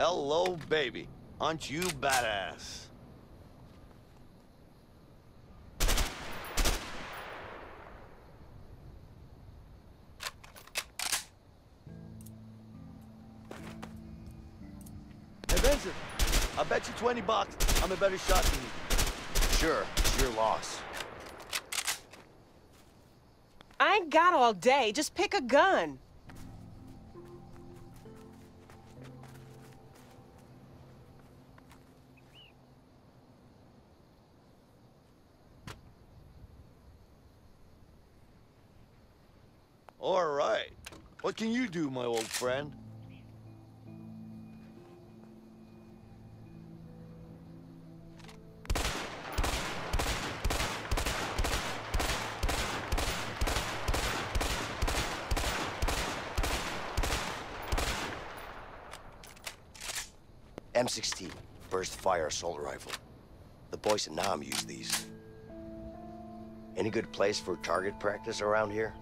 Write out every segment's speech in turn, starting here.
Hello, baby. Aren't you badass? Hey, I bet you 20 bucks I'm a better shot than you. Sure, it's your loss. I ain't got all day. Just pick a gun. Can you do, my old friend? M16, burst fire assault rifle. The boys in Nam use these. Any good place for target practice around here?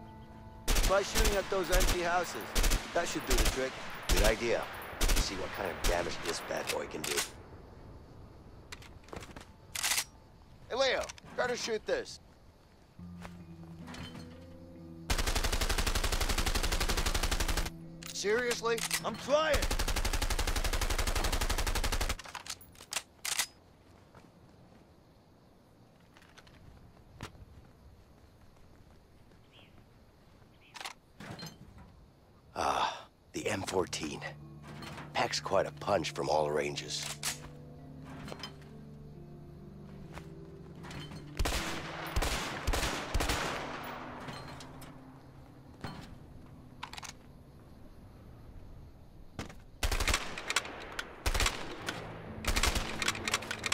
Try shooting at those empty houses. That should do the trick. Good idea. See what kind of damage this bad boy can do. Hey, Leo, try to shoot this. Seriously? I'm trying. 14. Packs quite a punch from all ranges.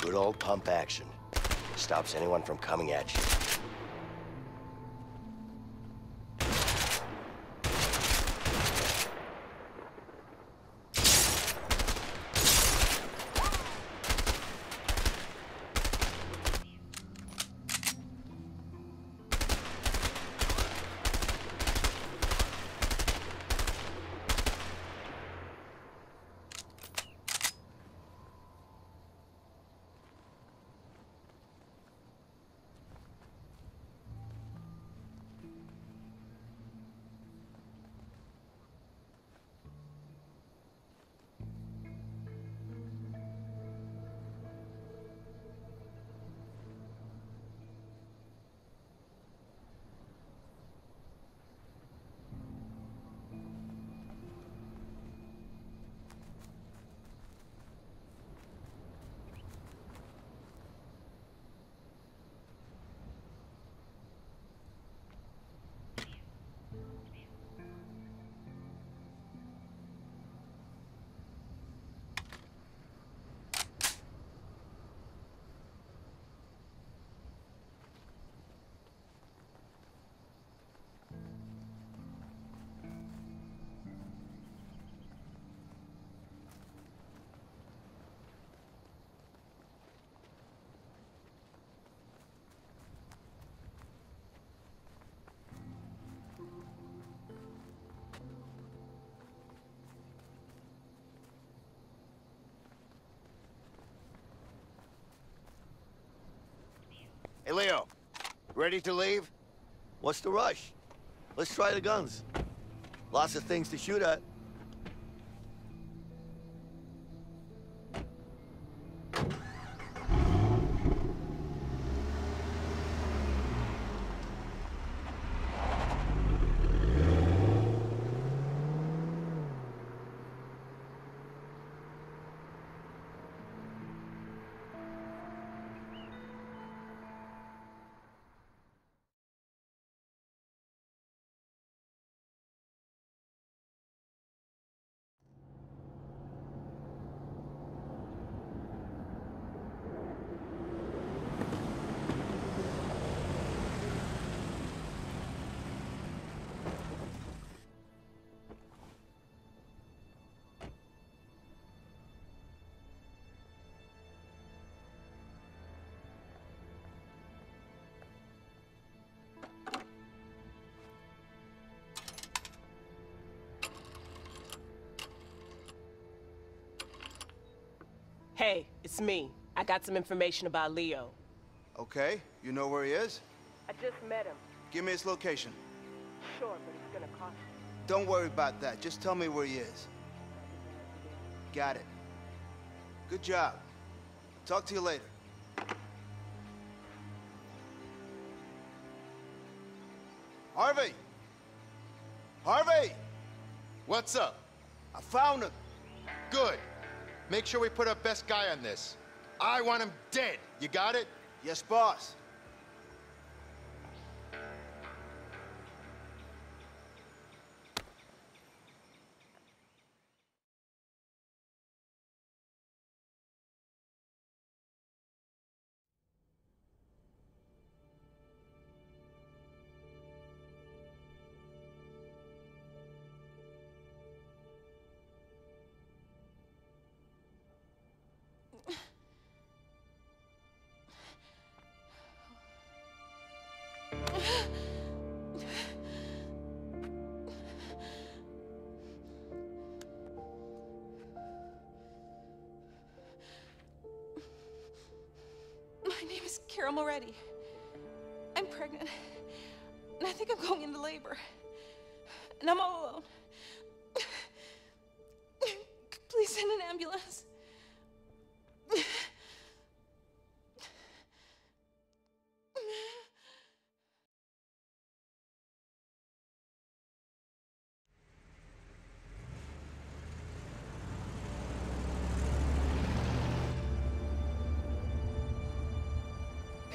Good old pump action. Stops anyone from coming at you. Hey, Leo, ready to leave? What's the rush? Let's try the guns. Lots of things to shoot at. It's me. I got some information about Leo. Okay, you know where he is? I just met him. Give me his location. Sure, but it's gonna cost Don't worry about that. Just tell me where he is. Got it. Good job. Talk to you later. Harvey! Harvey! What's up? I found him. Good. Make sure we put our best guy on this. I want him dead. You got it? Yes, boss. Carol Moretti. I'm pregnant. And I think I'm going into labor. And I'm all alone. Please send an ambulance.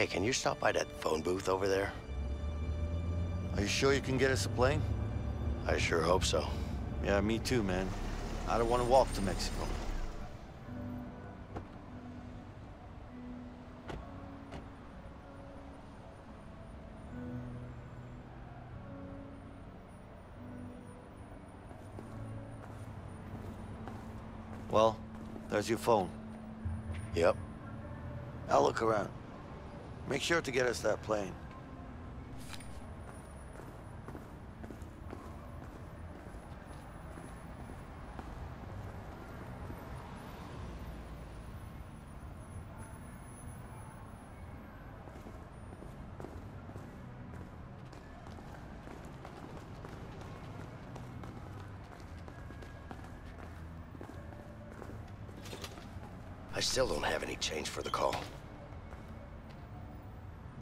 Hey, can you stop by that phone booth over there? Are you sure you can get us a plane? I sure hope so. Yeah, me too, man. I don't want to walk to Mexico. Well, there's your phone. Yep. I'll look around. Make sure to get us that plane. I still don't have any change for the call.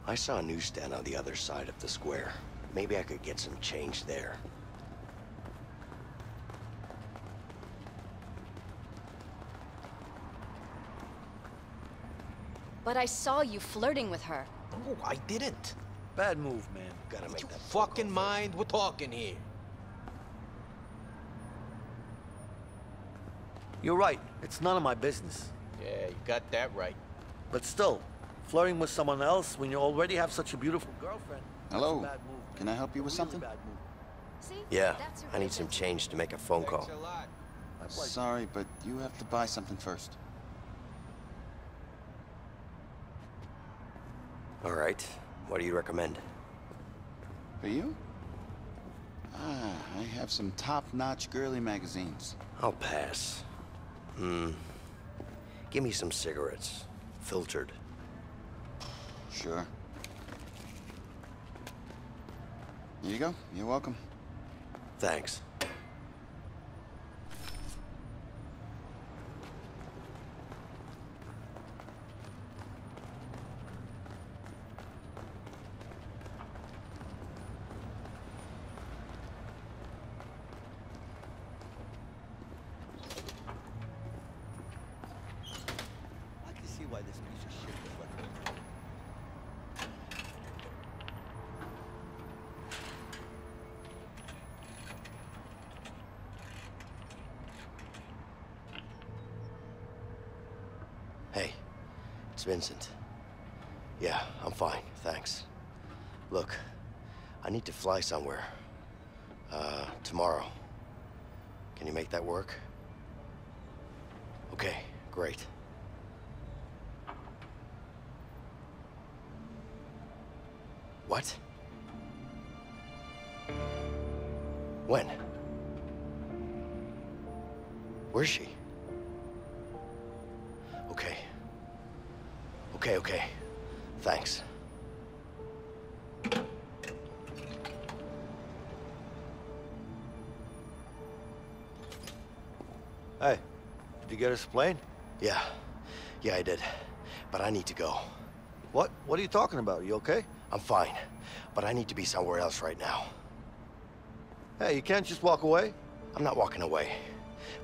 I saw a newsstand on the other side of the square. Maybe I could get some change there. But I saw you flirting with her. No, I didn't. Bad move, man. Gotta make You that fucking call mind? We're talking here. You're right. It's none of my business. Yeah, you got that right. But still, flirting with someone else when you already have such a beautiful girlfriend. Hello. bad move, Can. I help you with really something? See? Yeah, I need some change to make a phone call. Thanks a lot. My pleasure. Sorry, but you have to buy something first. All right. What do you recommend? For you? Ah, I have some top-notch girly magazines. I'll pass. Hmm. Give me some cigarettes. Filtered. Sure. Here you go. You're welcome. Thanks. I can see why this piece of shit was left alone. Hey, it's Vincent. Yeah, I'm fine, thanks. Look, I need to fly somewhere. Uh, tomorrow. Can you make that work? Okay, okay. Thanks. Hey, did you get us a plane? Yeah. Yeah, I did. But I need to go. What? What are you talking about? You okay? I'm fine. But I need to be somewhere else right now. Hey, you can't just walk away. I'm not walking away.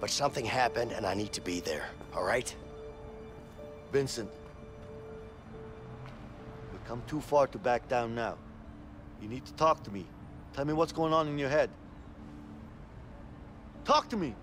But something happened and I need to be there, all right? Vincent. Come too far to back down now. You need to talk to me. Tell me what's going on in your head. Talk to me!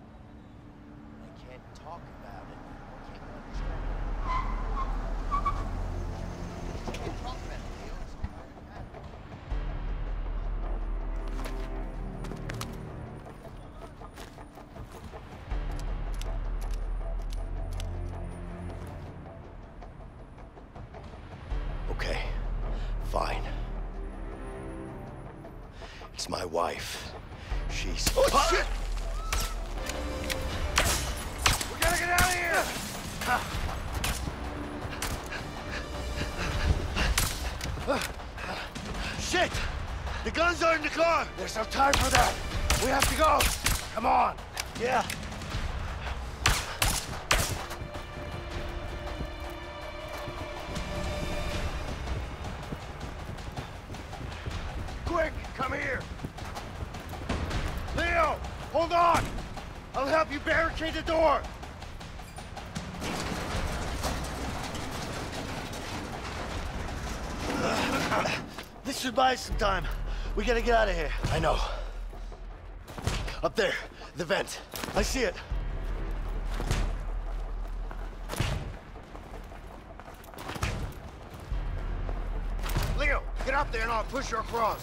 The door! This should buy us some time. We gotta get out of here. I know. Up there, the vent. I see it. Leo, get up there and I'll push you across.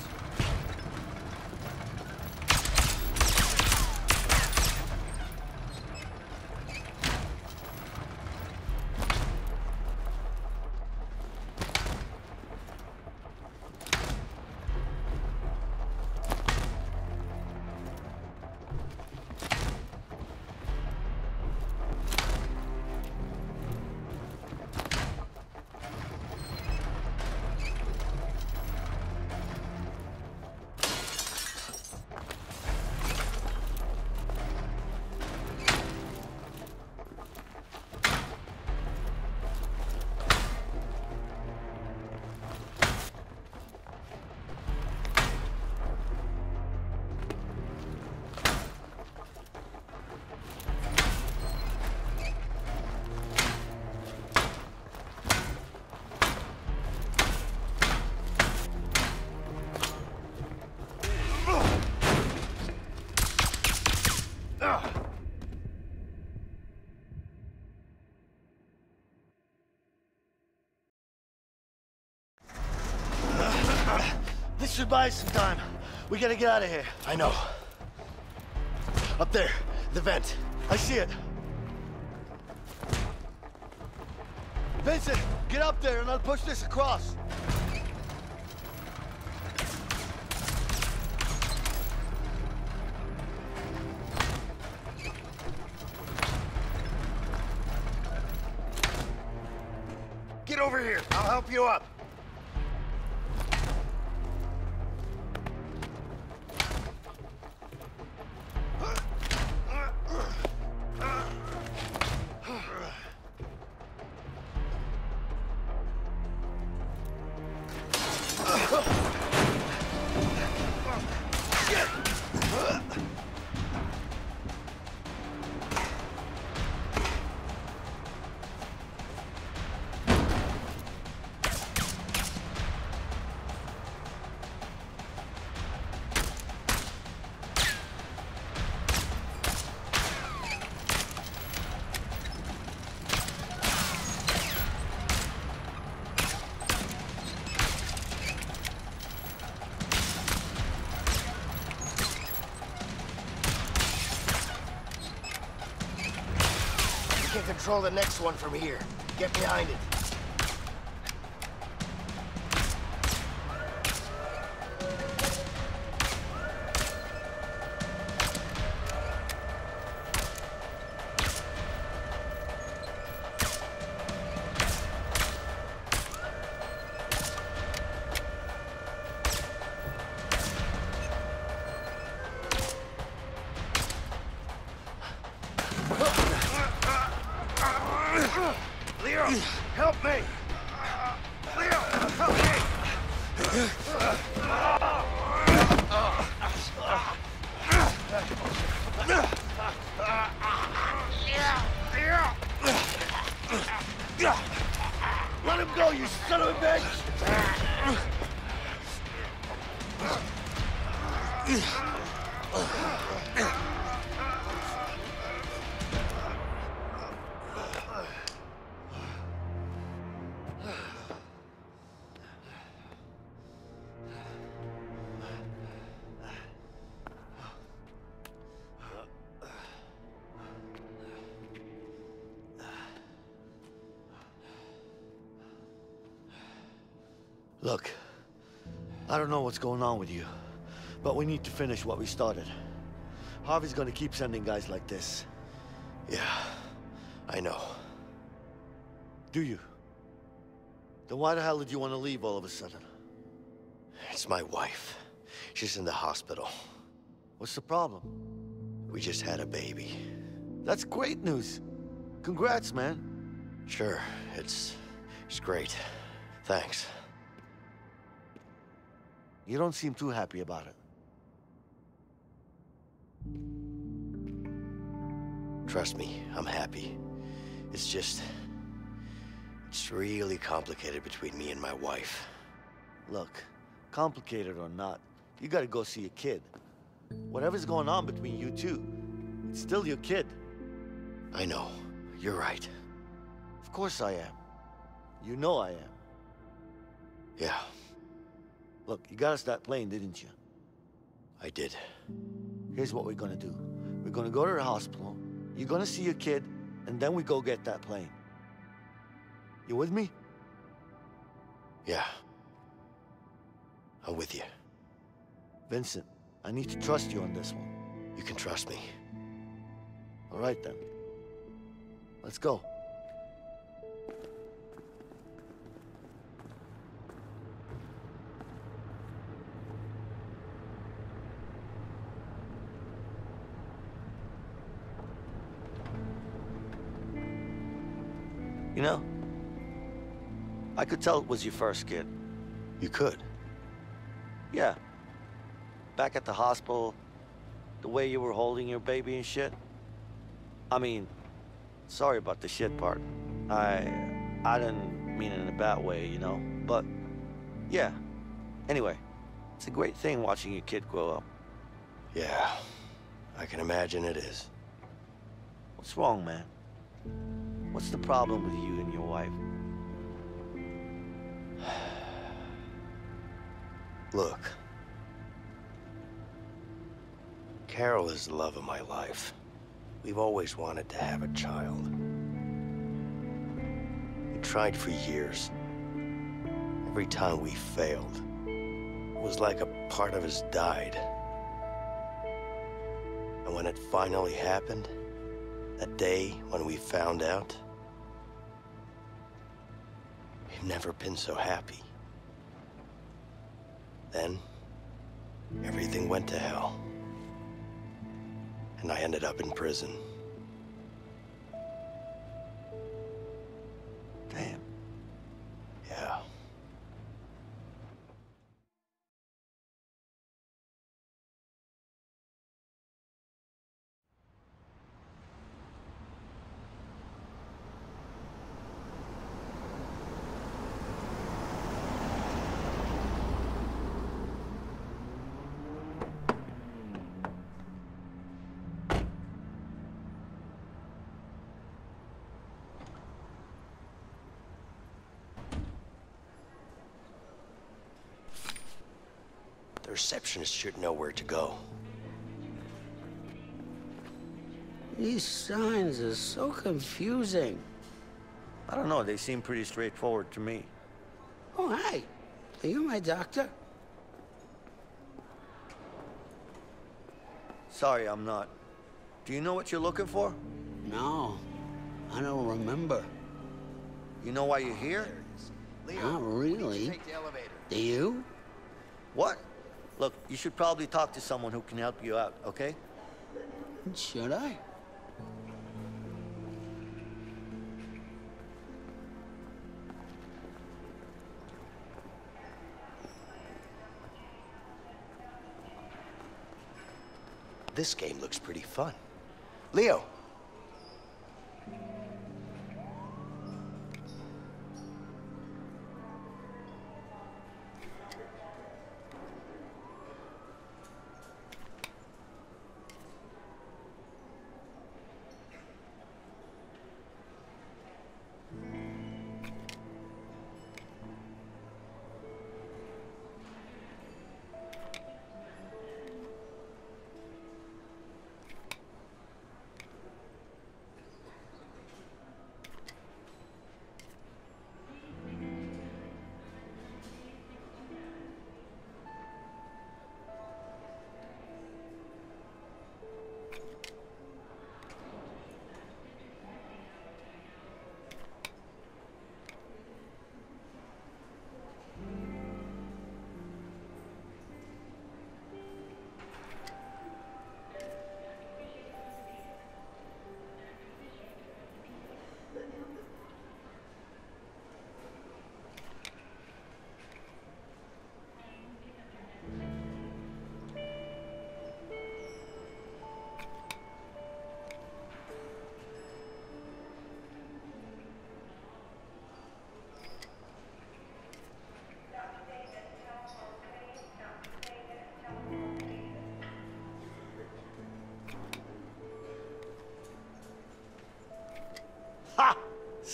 Should buy us some time. We gotta get out of here. I know. Up there, the vent. I see it. Vincent, get up there and I'll push this across. Get over here. I'll help you up. Control the next one from here. Get behind it. Don't know what's going on with you, but we need to finish what we started. Harvey's gonna keep sending guys like this. Yeah, I know. Do you? Then why the hell did you want to leave all of a sudden? It's my wife. She's in the hospital. What's the problem? We just had a baby. That's great news. Congrats, man. Sure, it's... it's great. Thanks. You don't seem too happy about it. Trust me, I'm happy. It's just... It's really complicated between me and my wife. Look, complicated or not, you gotta go see your kid. Whatever's going on between you two, it's still your kid. I know. You're right. Of course I am. You know I am. Yeah, Look, you got us that plane, didn't you? I did. Here's what we're gonna do. We're gonna go to the hospital, you're gonna see your kid, and then we go get that plane. You with me? Yeah. I'm with you. Vincent, I need to trust you on this one. You can trust me. All right then. Let's go. You know, I could tell it was your first kid. You could. Yeah. Back at the hospital, the way you were holding your baby and shit. I mean, sorry about the shit part. I I didn't mean it in a bad way, you know. But yeah. Anyway, it's a great thing watching your kid grow up. Yeah. I can imagine it is. What's wrong, man? What's the problem with you and your wife? Look. Carol is the love of my life. We've always wanted to have a child. We tried for years. Every time we failed, it was like a part of us died. And when it finally happened, that day when we found out, never been so happy. Then, everything went to hell. And I ended up in prison. Receptionist should know where to go. These signs are so confusing. I don't know, they seem pretty straightforward to me. Oh, hi. Are you my doctor? Sorry, I'm not. Do you know what you're looking for? No, I don't remember. You know why you're here? Not really. Do you? What? Look, you should probably talk to someone who can help you out, okay? Should I? This game looks pretty fun. Leo,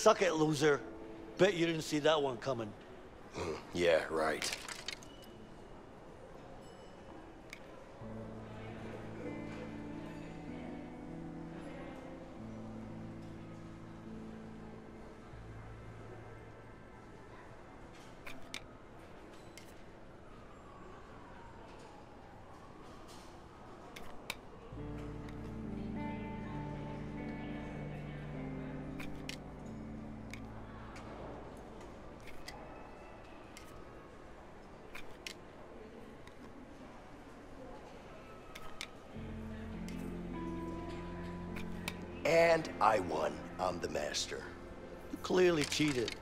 Suck it, loser. Bet you didn't see that one coming. Hmm, yeah, right. Cheated.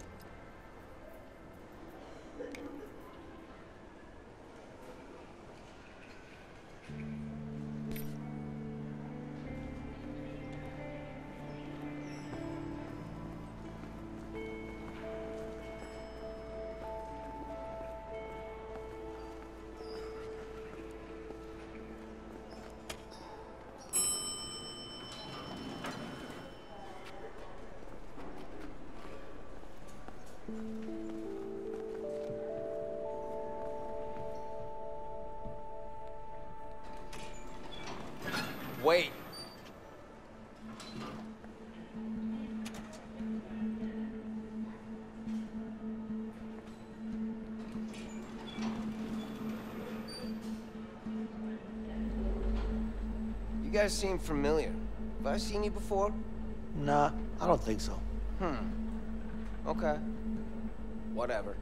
Guys seem familiar. Have I seen you before? Nah, I don't think so. Hmm. Okay. Whatever.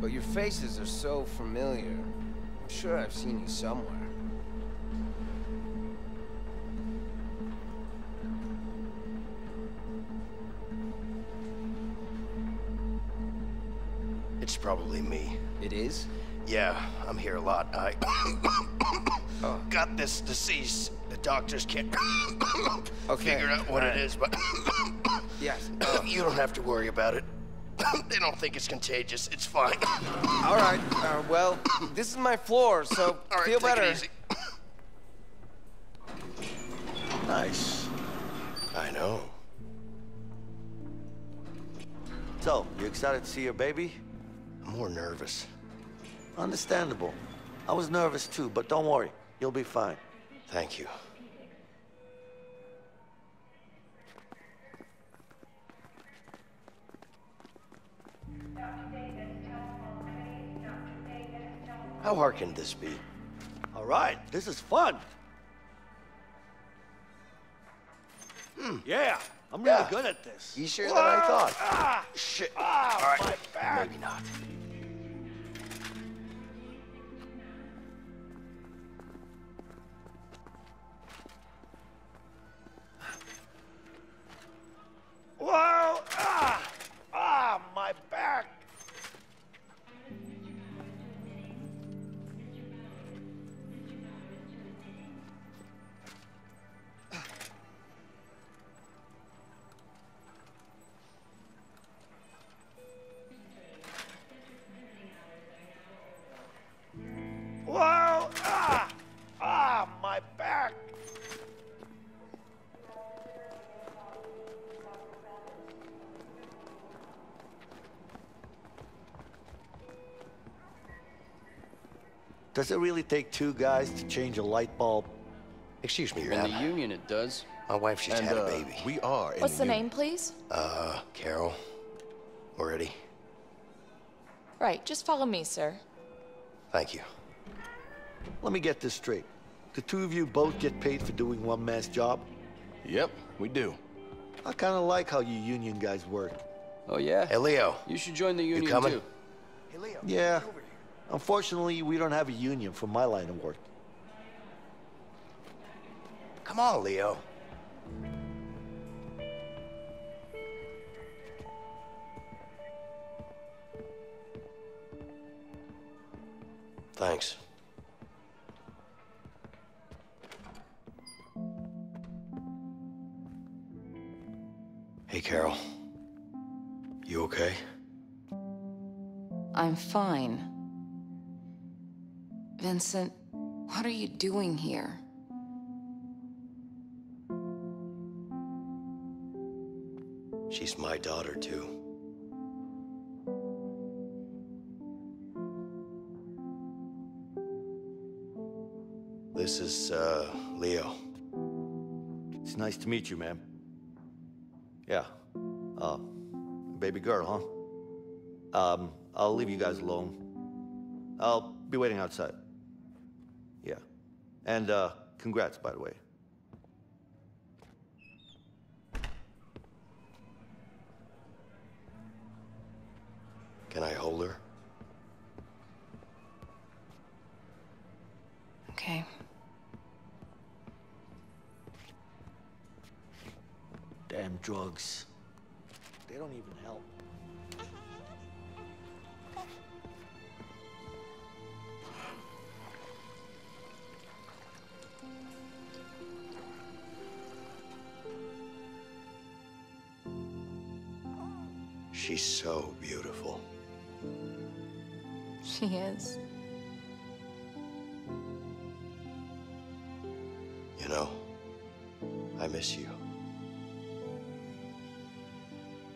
But your faces are so familiar. I'm sure I've seen you somewhere. It is? Yeah, I'm here a lot. I got this disease. The doctors can't Okay, figure out what it alright. is, but Yes. you don't have to worry about it. they don't think it's contagious. It's fine. All right. Uh, well, this is my floor, so right, feel it better. Nice. I know. So, you excited to see your baby? I'm more nervous. Understandable. I was nervous too, but don't worry. You'll be fine. Thank you. How hard can this be? All right, this is fun. Yeah, I'm really Yeah. good at this. Easier than I thought. Ah, Shit. ah, All right. Maybe not. Whoa! Ah! Ah, my back! Does it really take two guys to change a light bulb? Excuse me, your In the union, it does. My wife just And, had a uh, baby. We are. What's the name, please? Uh, Carol. Already? Right, just follow me, sir. Thank you. Let me get this straight. The two of you both get paid for doing one man's job? Yep, we do. I kind of like how you union guys work. Oh, yeah? Hey, Leo. You should join the union, coming? too. Hey, Leo. Yeah. Unfortunately, we don't have a union for my line of work. Come on, Leo. Thanks. Hey, Carol. You okay? I'm fine. Vincent, what are you doing here? She's my daughter, too. This is, uh, Leo. It's nice to meet you, ma'am. Yeah. Uh, baby girl, huh? Um, I'll leave you guys alone. I'll be waiting outside. Yeah. And, uh, congrats, by the way. Can I hold her? Okay. Damn drugs. They don't even help. She's so beautiful. She is. You know, I miss you.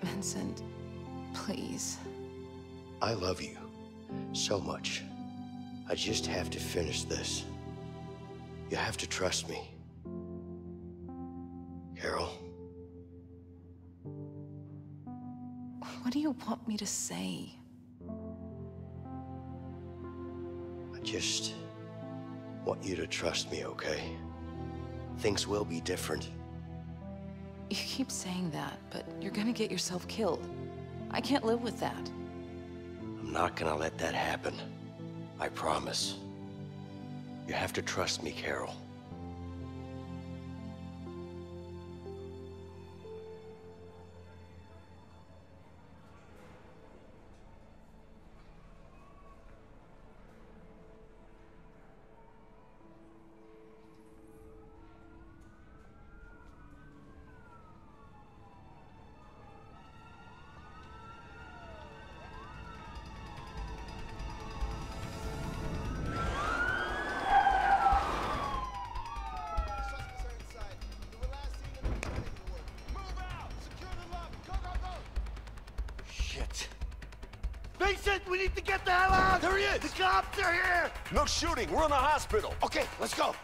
Vincent, please. I love you so much. I just have to finish this. You have to trust me. To say? I just want you to trust me, okay? Things will be different. You keep saying that, but you're gonna get yourself killed. I can't live with that. I'm not gonna let that happen. I promise. You have to trust me, Carol. Here! No shooting. We're in the hospital. Okay, let's go.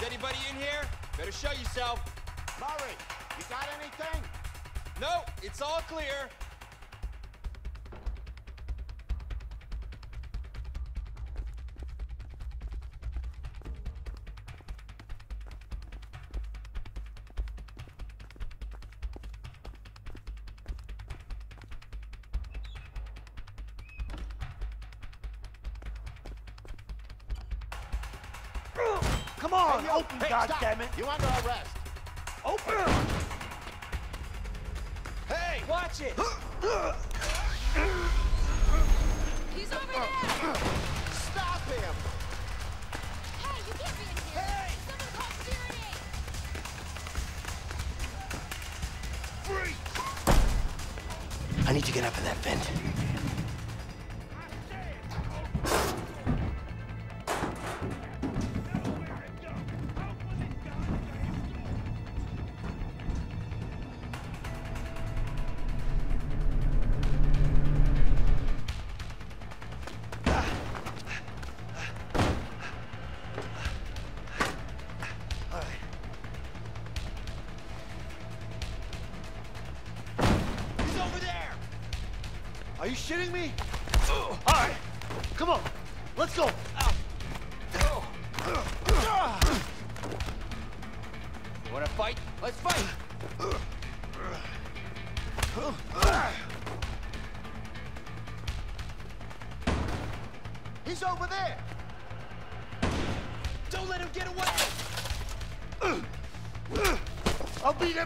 Is anybody in here? Better show yourself. Murray, you got anything? No, it's all clear. Come on, Hey, you. open, Hey, stop. goddammit! You under arrest. Open! Hey! Watch it! He's over there! Stop him! Hey, you can't be in here! Hey! Someone call security! I need to get up in that vent.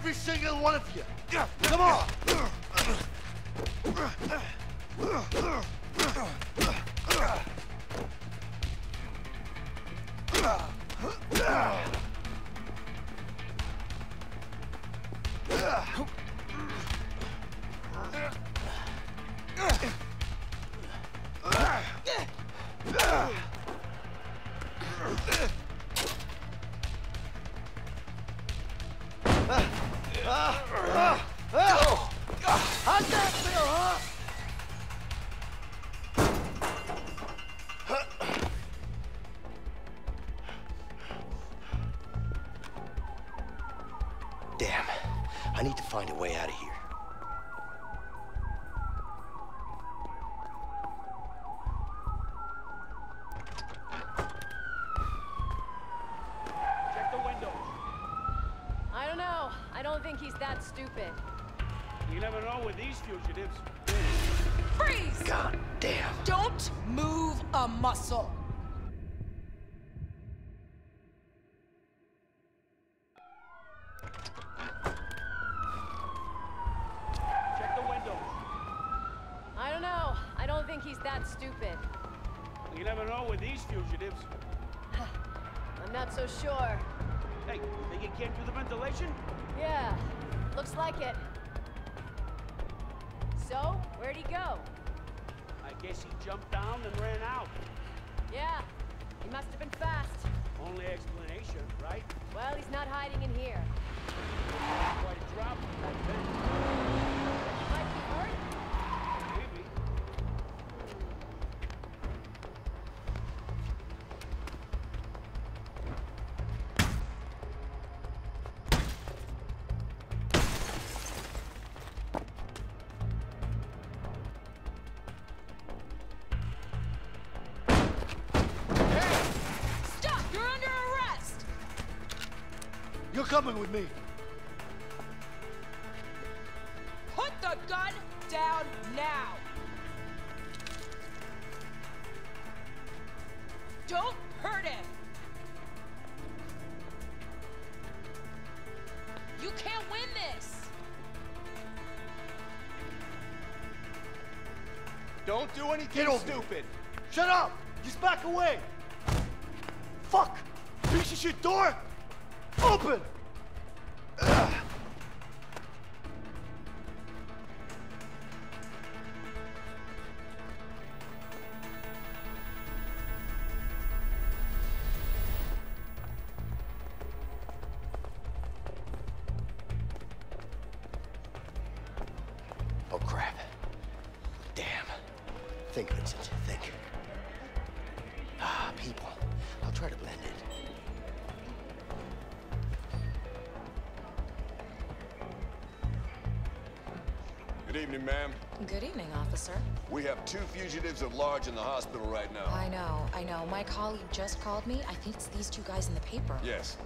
Every single one of you. Think he's that stupid. You never know with these fugitives. Freeze! God damn. Don't move a muscle! Coming with me. Put the gun down now! Don't hurt him! You can't win this! Don't do anything Get over stupid. Shut up! Just back away. Fuck! Piece of shit door! Open! Evening, ma'am. Good evening, officer. We have two fugitives at large in the hospital right now. I know, I know. My colleague just called me. I think it's these two guys in the paper. Yes.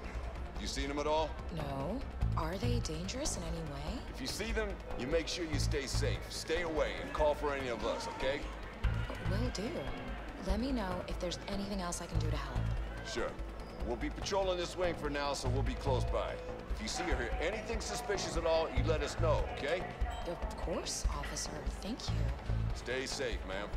You seen them at all? No. Are they dangerous in any way? If you see them, you make sure you stay safe. Stay away and call for any of us, okay? Will do. Let me know if there's anything else I can do to help. Sure. We'll be patrolling this wing for now, so we'll be close by. If you see or hear anything suspicious at all, you let us know, okay? Of course, officer. Thank you. Stay safe, ma'am.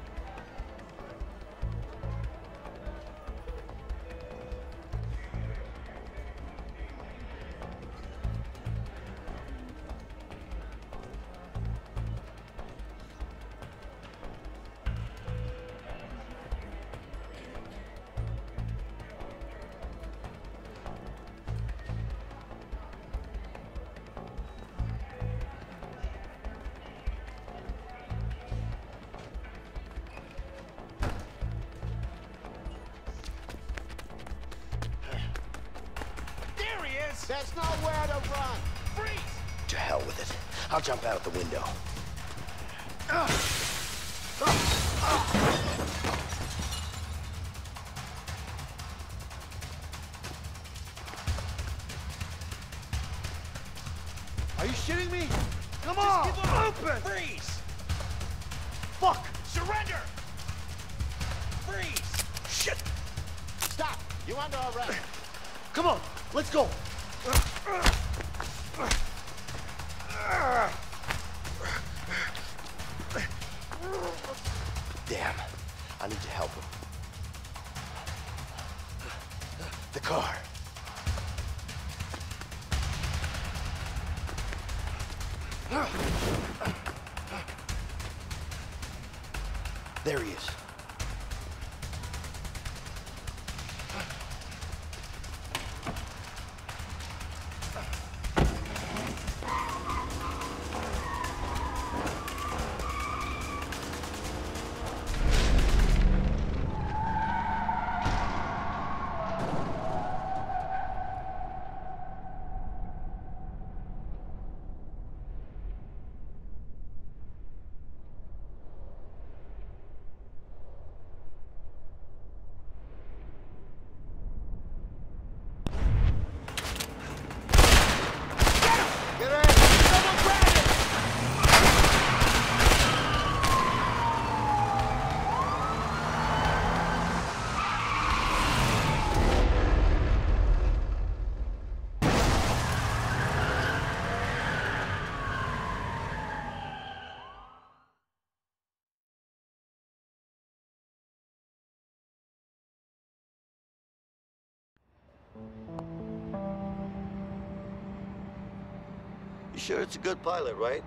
Sure it's a good pilot, right?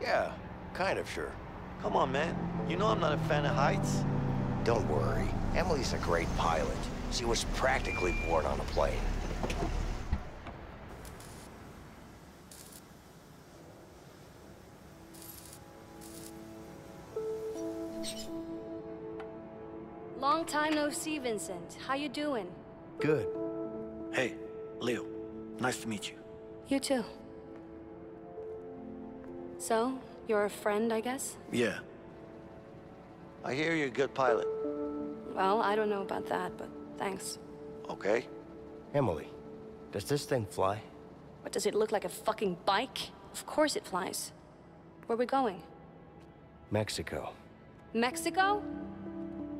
Yeah, kind of sure. Come on, man. You know I'm not a fan of heights. Don't worry. Emily's a great pilot. She was practically born on a plane. Long time no see, Vincent. How you doing? Good. Hey, Leo. Nice to meet you. You too. So, you're a friend, I guess? Yeah. I hear you're a good pilot. Well, I don't know about that, but thanks. Okay. Emily, does this thing fly? What, does it look like a fucking bike? Of course it flies. Where are we going? Mexico. Mexico?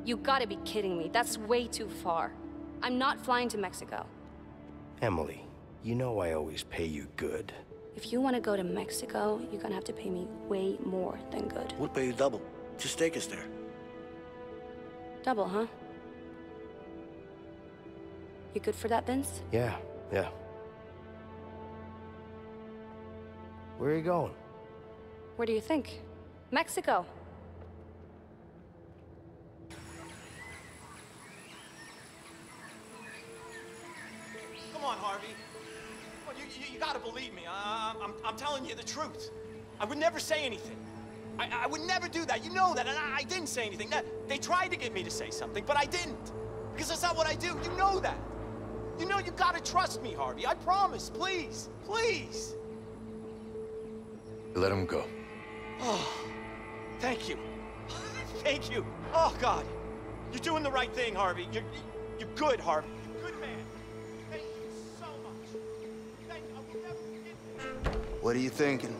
You gotta be kidding me. That's way too far. I'm not flying to Mexico. Emily, you know I always pay you good. If you want to go to Mexico, you're gonna have to pay me way more than good. We'll pay you double. Just take us there. Double, huh? You good for that, Vince? Yeah, yeah. Where are you going? Where do you think? Mexico. Come on, Harvey. Come on, you, you, you gotta believe me. I'm, I'm telling you the truth. I would never say anything. I, I would never do that. You know that, and I, I didn't say anything. They tried to get me to say something, but I didn't. Because that's not what I do. You know that. You know you gotta trust me, Harvey. I promise. Please. Please. Let him go. Oh, thank you. thank you. Oh, God. You're doing the right thing, Harvey. You're, you're good, Harvey. What are you thinking?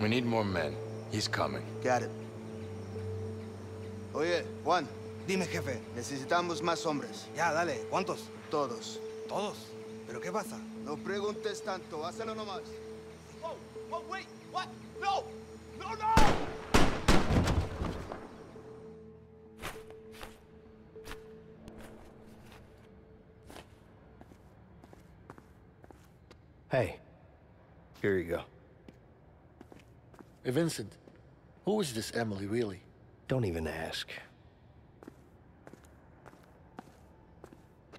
We need more men. He's coming. Got it. Oye, Juan. Dime, jefe. Necesitamos más hombres. Ya, dale. ¿Cuántos? Todos. ¿Todos? ¿Pero qué pasa? No preguntes tanto. Hazlo nomás. Whoa, whoa, wait. What? No! No, no! Hey, here you go. Hey, Vincent, who is this Emily, really? Don't even ask.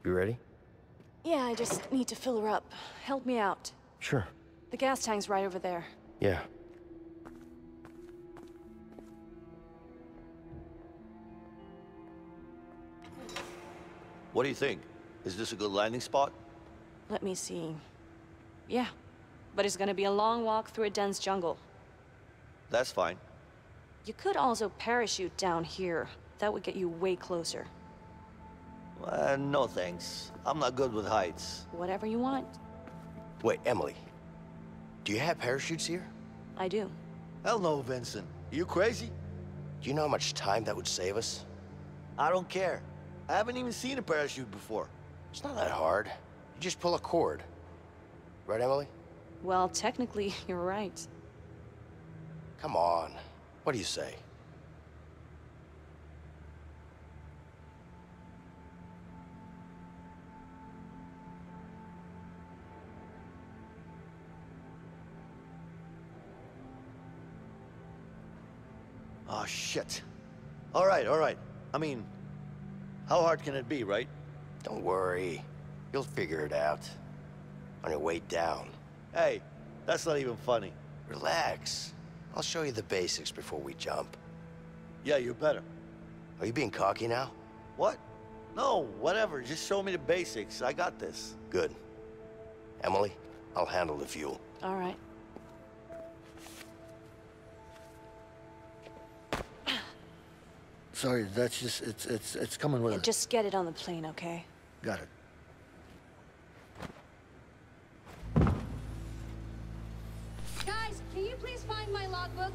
You ready? Yeah, I just need to fill her up. Help me out. Sure. The gas tank's right over there. Yeah. What do you think? Is this a good landing spot? Let me see. Yeah, but it's gonna be a long walk through a dense jungle. That's fine. You could also parachute down here. That would get you way closer. Uh, no thanks. I'm not good with heights. Whatever you want. Wait, Emily. Do you have parachutes here? I do. Hell no, Vincent. Are you crazy? Do you know how much time that would save us? I don't care. I haven't even seen a parachute before. It's not that hard. You just pull a cord. Right, Emily? Well, technically, you're right. Come on. What do you say? Oh, shit. All right, all right. I mean, how hard can it be, right? Don't worry. You'll figure it out. On your way down. Hey, that's not even funny. Relax. I'll show you the basics before we jump. Yeah, you better. Are you being cocky now? What? No, whatever. Just show me the basics. I got this. Good. Emily, I'll handle the fuel. All right. Sorry, that's just, it's, it's, it's coming with Yeah, us. just get it on the plane, okay? Got it. Guys, can you please find my logbook?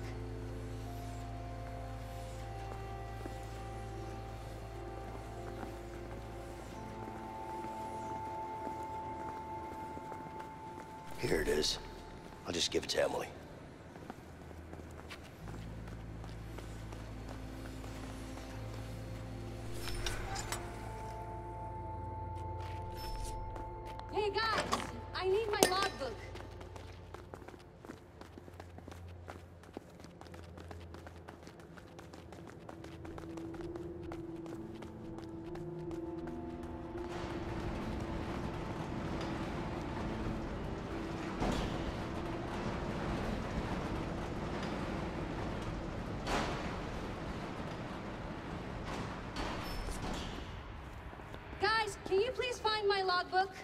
Here it is. I'll just give it to Emily. Logbook?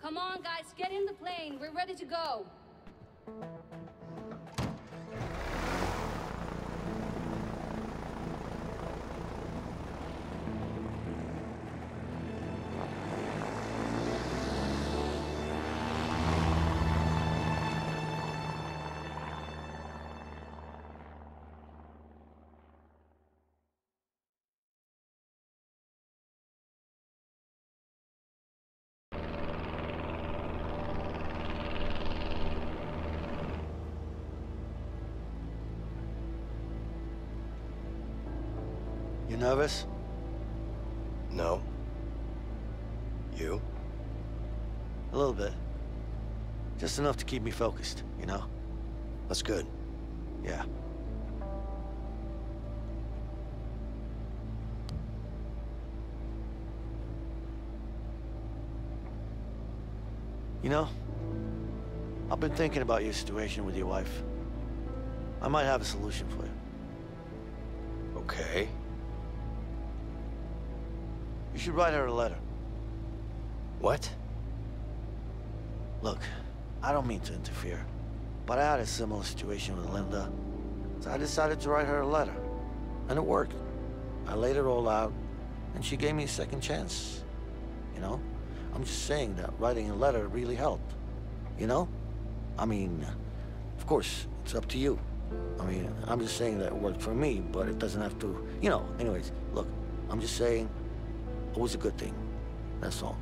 Come on, guys, get in the plane. We're ready to go. You nervous? No. You? A little bit. Just enough to keep me focused, you know? That's good. Yeah. You know, I've been thinking about your situation with your wife. I might have a solution for you. Okay. You should write her a letter. What? Look, I don't mean to interfere, but I had a similar situation with Linda, so I decided to write her a letter. And it worked. I laid it all out, and she gave me a second chance. You know? I'm just saying that writing a letter really helped. You know? I mean, of course, it's up to you. I mean, I'm just saying that it worked for me, but it doesn't have to, you know, anyways, look, I'm just saying it was a good thing. That's all.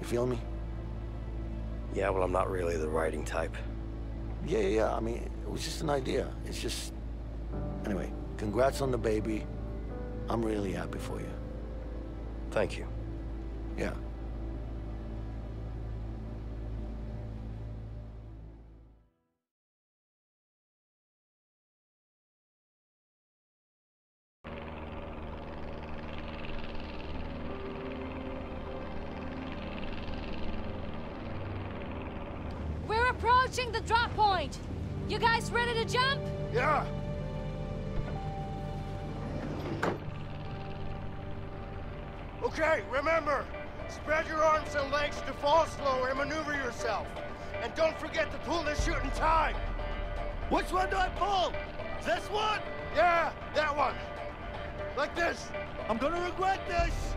You feel me? Yeah, well, I'm not really the writing type. Yeah, yeah, yeah. I mean, it was just an idea. It's just... Anyway, congrats on the baby. I'm really happy for you. Thank you. Yeah. Drop point. You guys ready to jump? Yeah. Okay, remember, spread your arms and legs to fall slow and maneuver yourself. And don't forget to pull the shooting time. Which one do I pull? This one? Yeah, that one. Like this. I'm gonna regret this.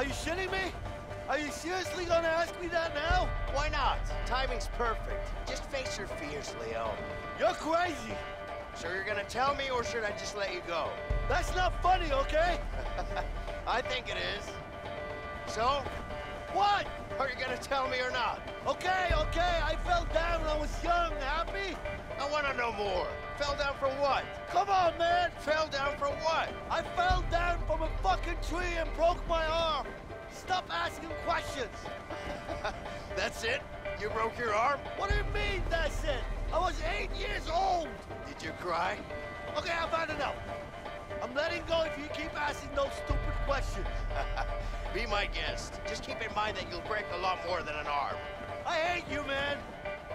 Are you shitting me? Are you seriously gonna ask me that now? Why not? Timing's perfect. Just face your fears, Leo. You're crazy. So you're gonna tell me, or should I just let you go? That's not funny, okay? I think it is. So, What? Are you gonna tell me or not? Okay, okay, I fell down when I was young, happy? I wanna know more. Fell down from what? Come on, man! Fell down from what? I fell down from a fucking tree and broke my arm! Stop asking questions! That's it? You broke your arm? What do you mean, that's it? I was eight years old! Did you cry? Okay, I've had enough. I'm letting go if you keep asking those stupid questions. Be my guest. Just keep in mind that you'll break a lot more than an arm. I hate you, man!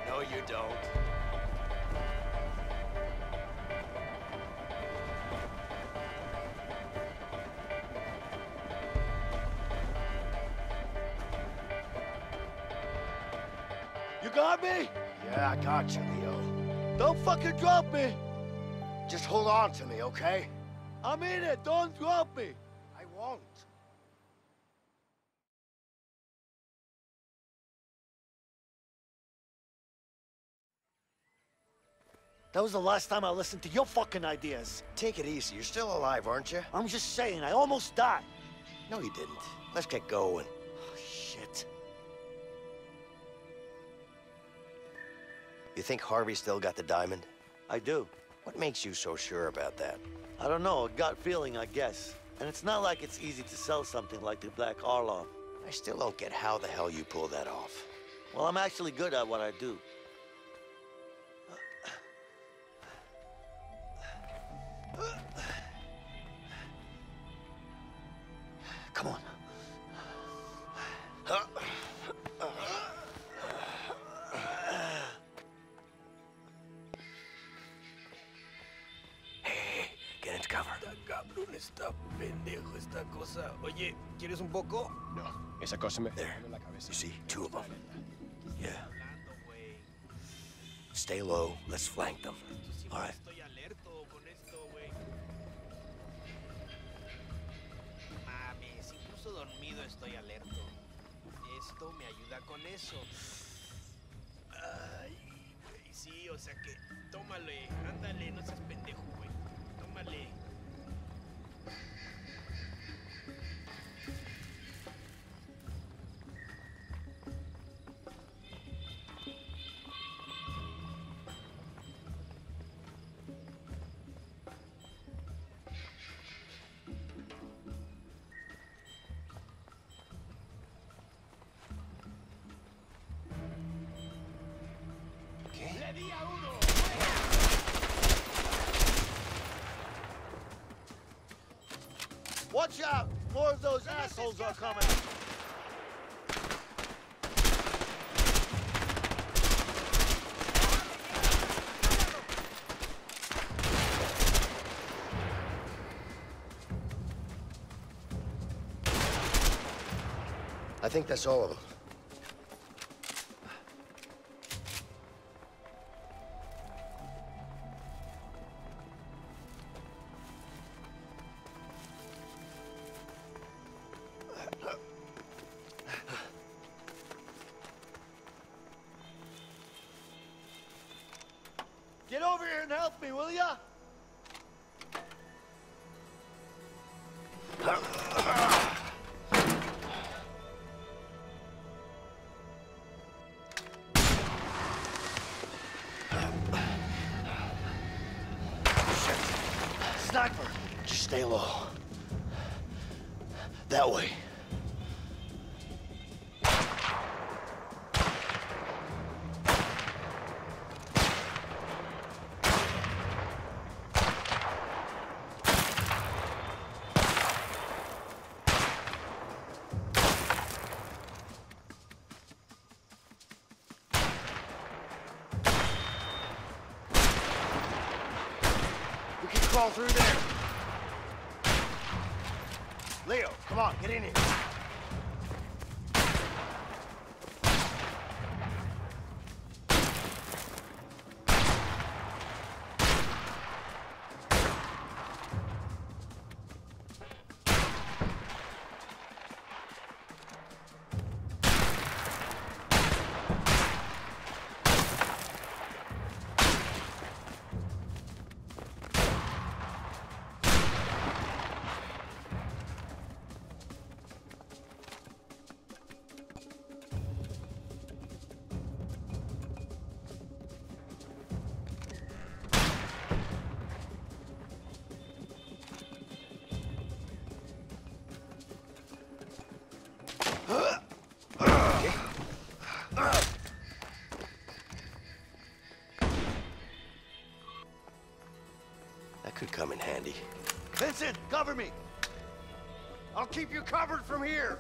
No, you don't. Got me? Yeah, I got you, Leo. Don't fucking drop me! Just hold on to me, okay? I'm in it, don't drop me! I won't. That was the last time I listened to your fucking ideas. Take it easy. You're still alive, aren't you? I'm just saying, I almost died. No, you didn't. Let's get going. You think Harvey still got the diamond? I do. What makes you so sure about that? I don't know, a gut feeling, I guess. And it's not like it's easy to sell something like the Black Orlov. I still don't get how the hell you pull that off. Well, I'm actually good at what I do. Come on. Cover. Cabrón, está pendejo esta cosa. Oye, ¿quieres un poco? No, esa cosa me... There. en la cabeza. You see? Two of them. Yeah. Stay low. Let's flank them. All right. Mames, incluso dormido estoy alerto. Esto me ayuda con eso. Ay, sí, o sea que tómale, ándale, no seas pendejo, güey. Tómale. Watch out! More of those assholes are coming. I think that's all of them. Can through there. Leo, come on, get in here. Could come in handy. Vincent, cover me! I'll keep you covered from here.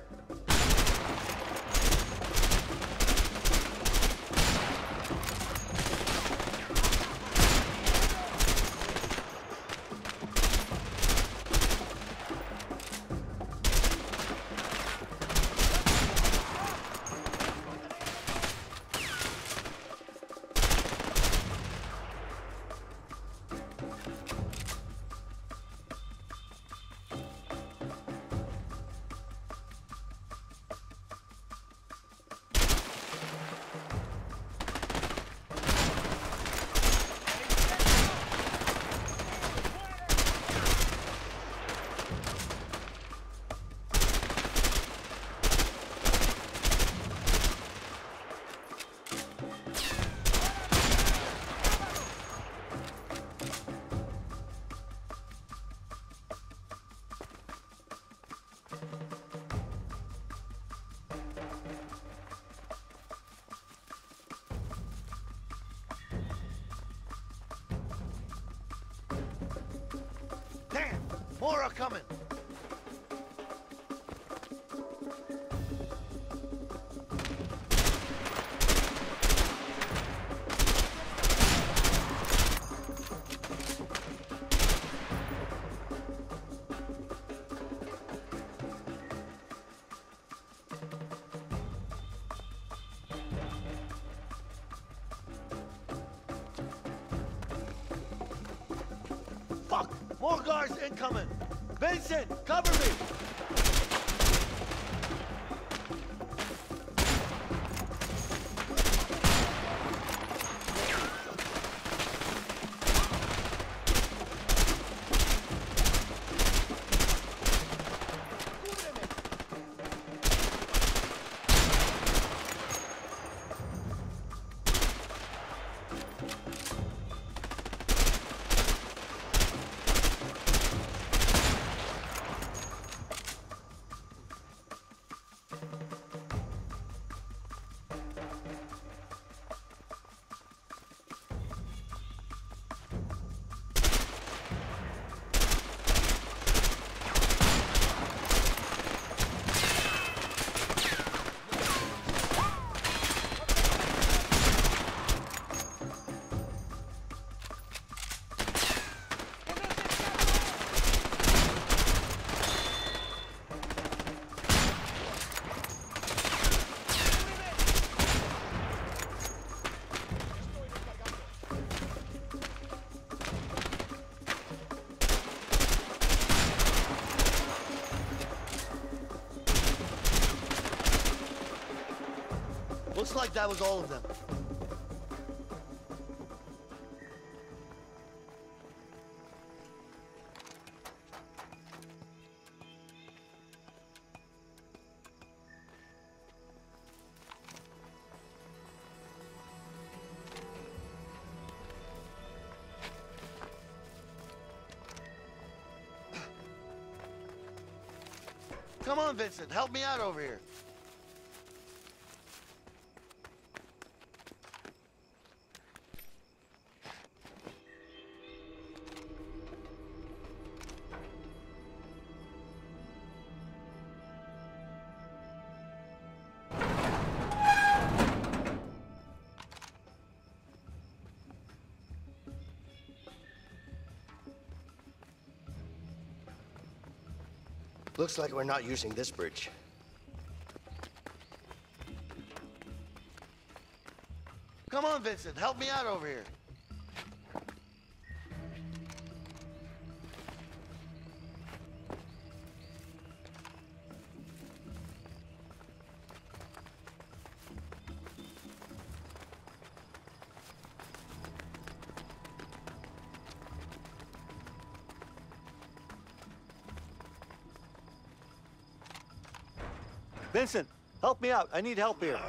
Incoming! Vincent, cover me! Like that was all of them. Come on, Vincent, help me out over here. Looks like we're not using this bridge. Come on, Vincent, help me out over here. Help me out. I need help here.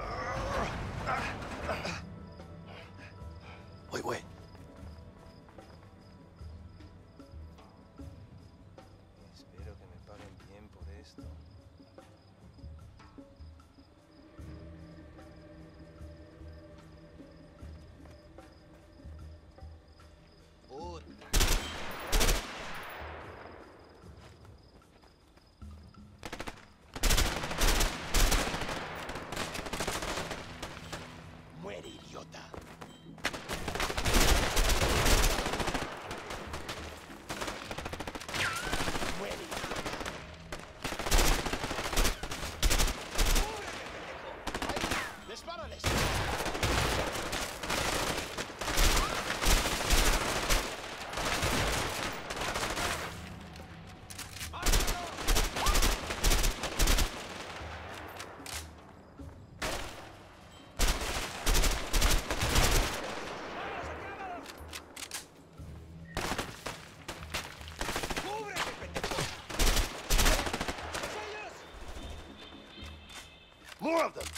Of them!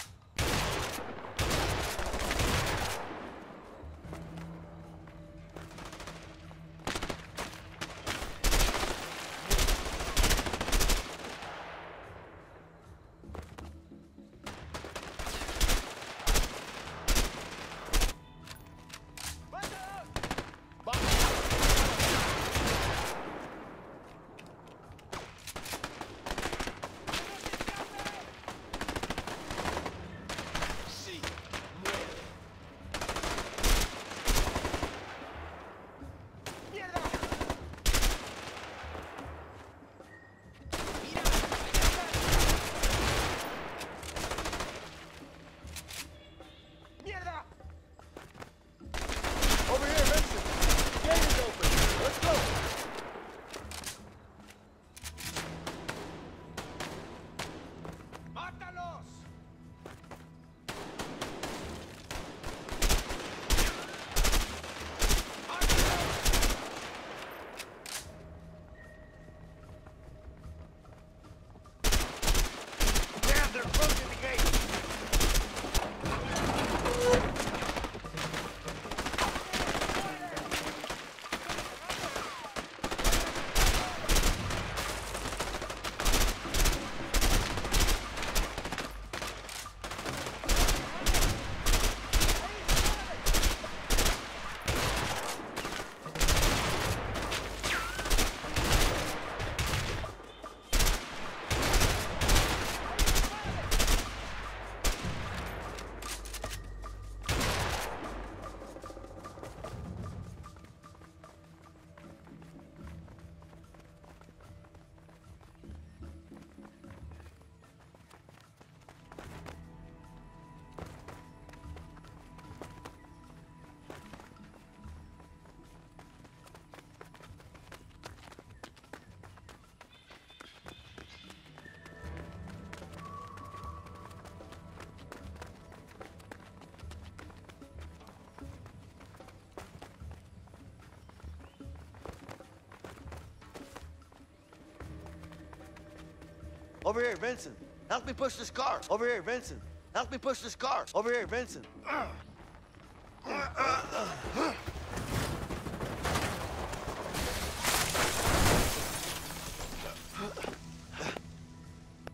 Over here, Vincent. Help me push this car. Over here, Vincent. Help me push this car. Over here, Vincent.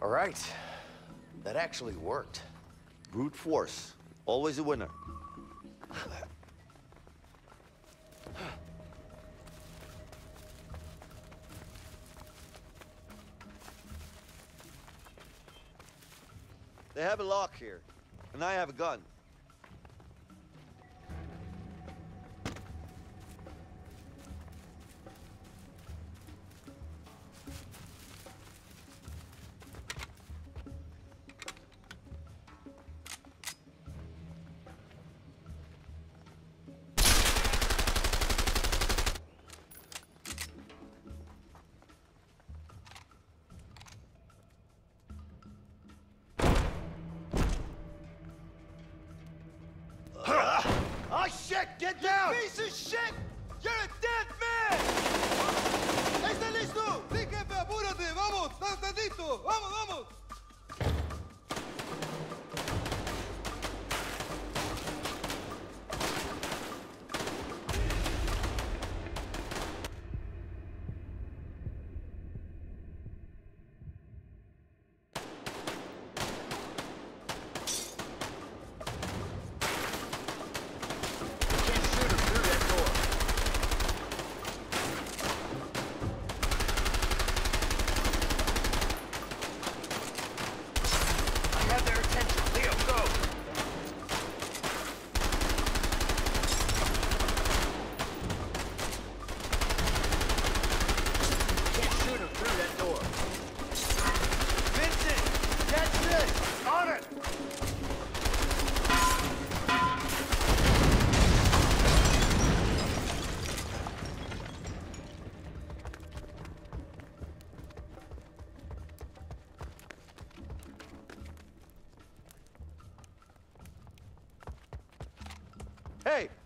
All right. That actually worked. Brute force. Always a winner. Here, and I have a gun.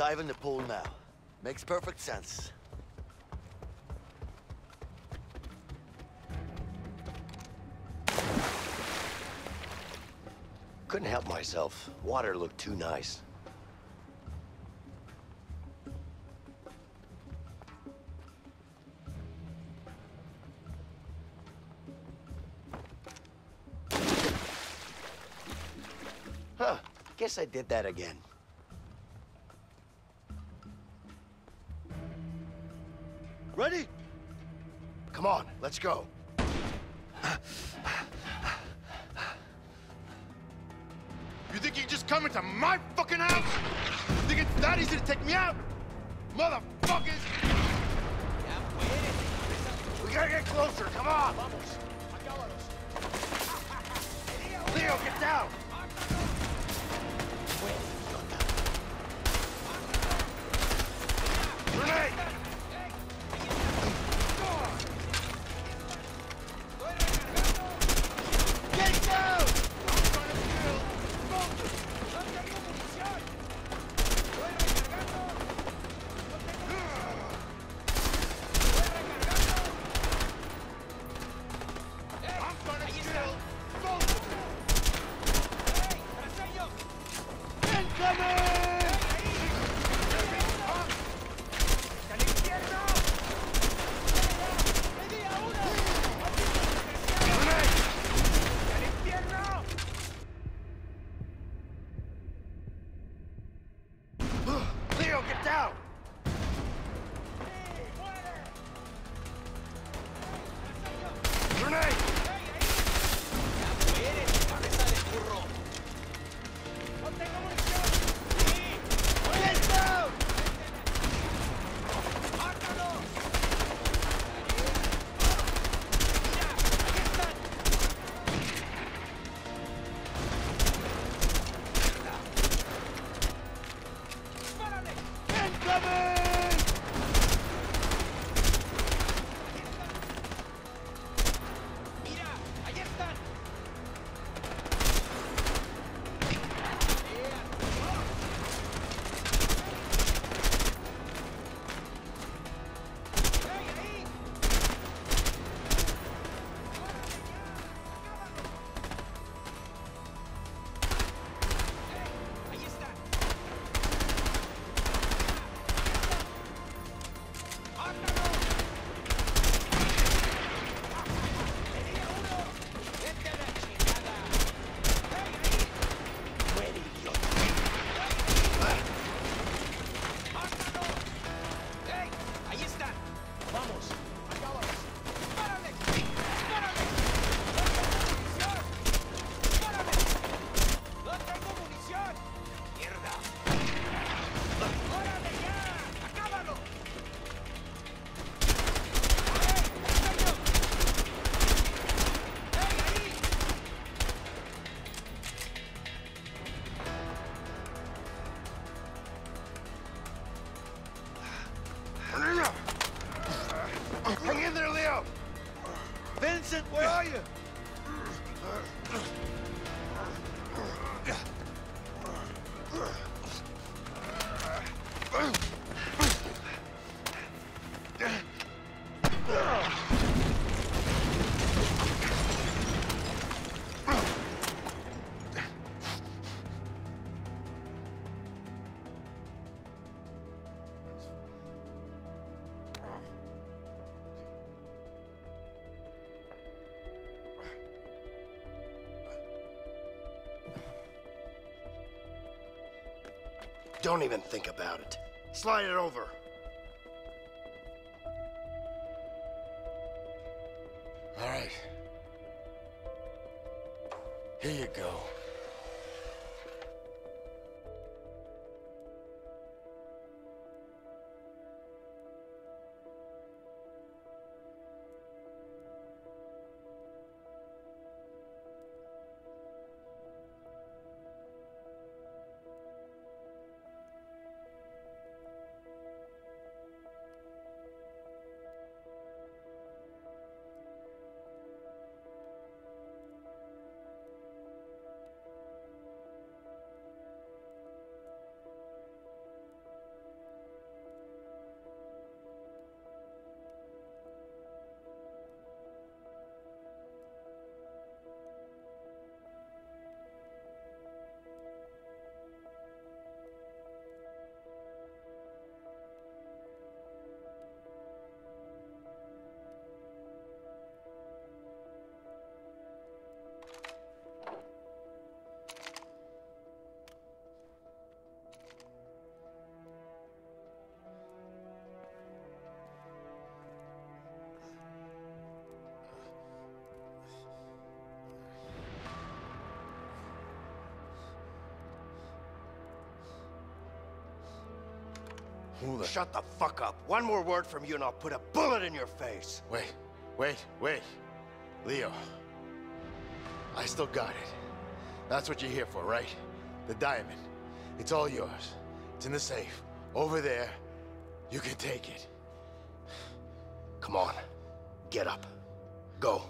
dive in the pool now. Makes perfect sense. Couldn't help myself. Water looked too nice. Huh. Guess I did that again. Go. Don't even think about it. Slide it over. Who the... Shut the fuck up. One more word from you and I'll put a bullet in your face. Wait, wait, wait. Leo. I still got it. That's what you're here for, right? The diamond. It's all yours. It's in the safe. Over there. You can take it. Come on. Get up. Go.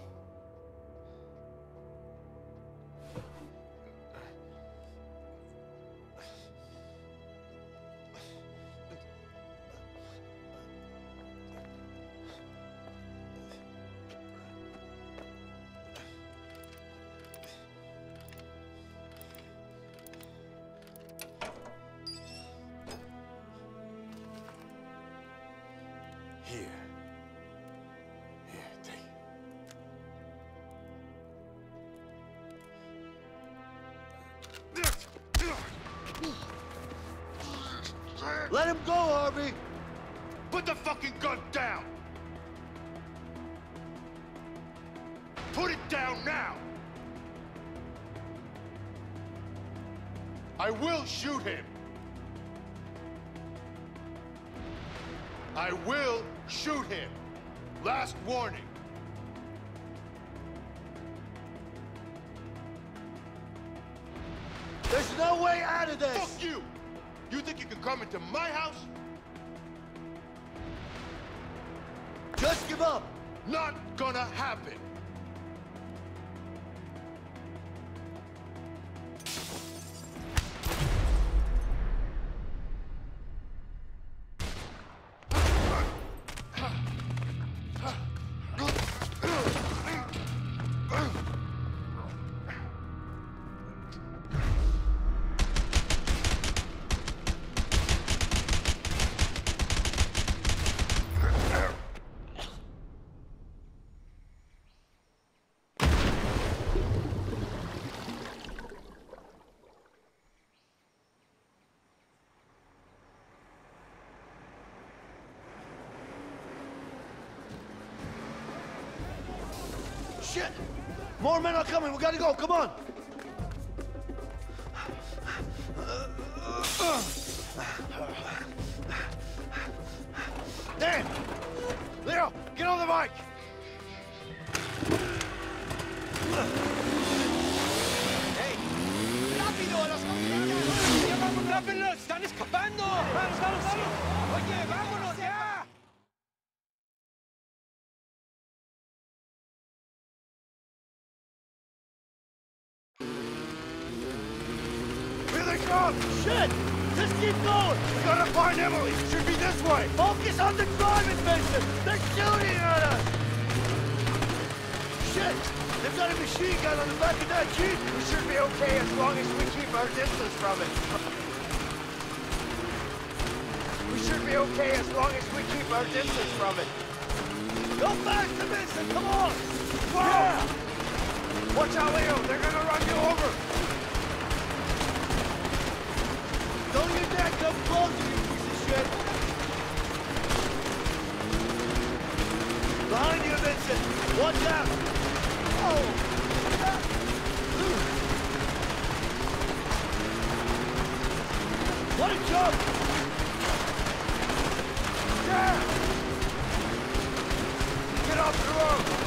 Shit! More men are coming. We gotta go. Come on. Distance from it. Go faster, Vincent! Come on! Whoa! Yeah. Watch out, Leo! They're gonna run you over! Don't you dare come closer, you piece of shit! Behind you, Vincent! Watch out! Oh! What a jump! Yeah! Get off the road!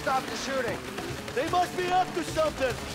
Stopped the shooting. They must be up to something!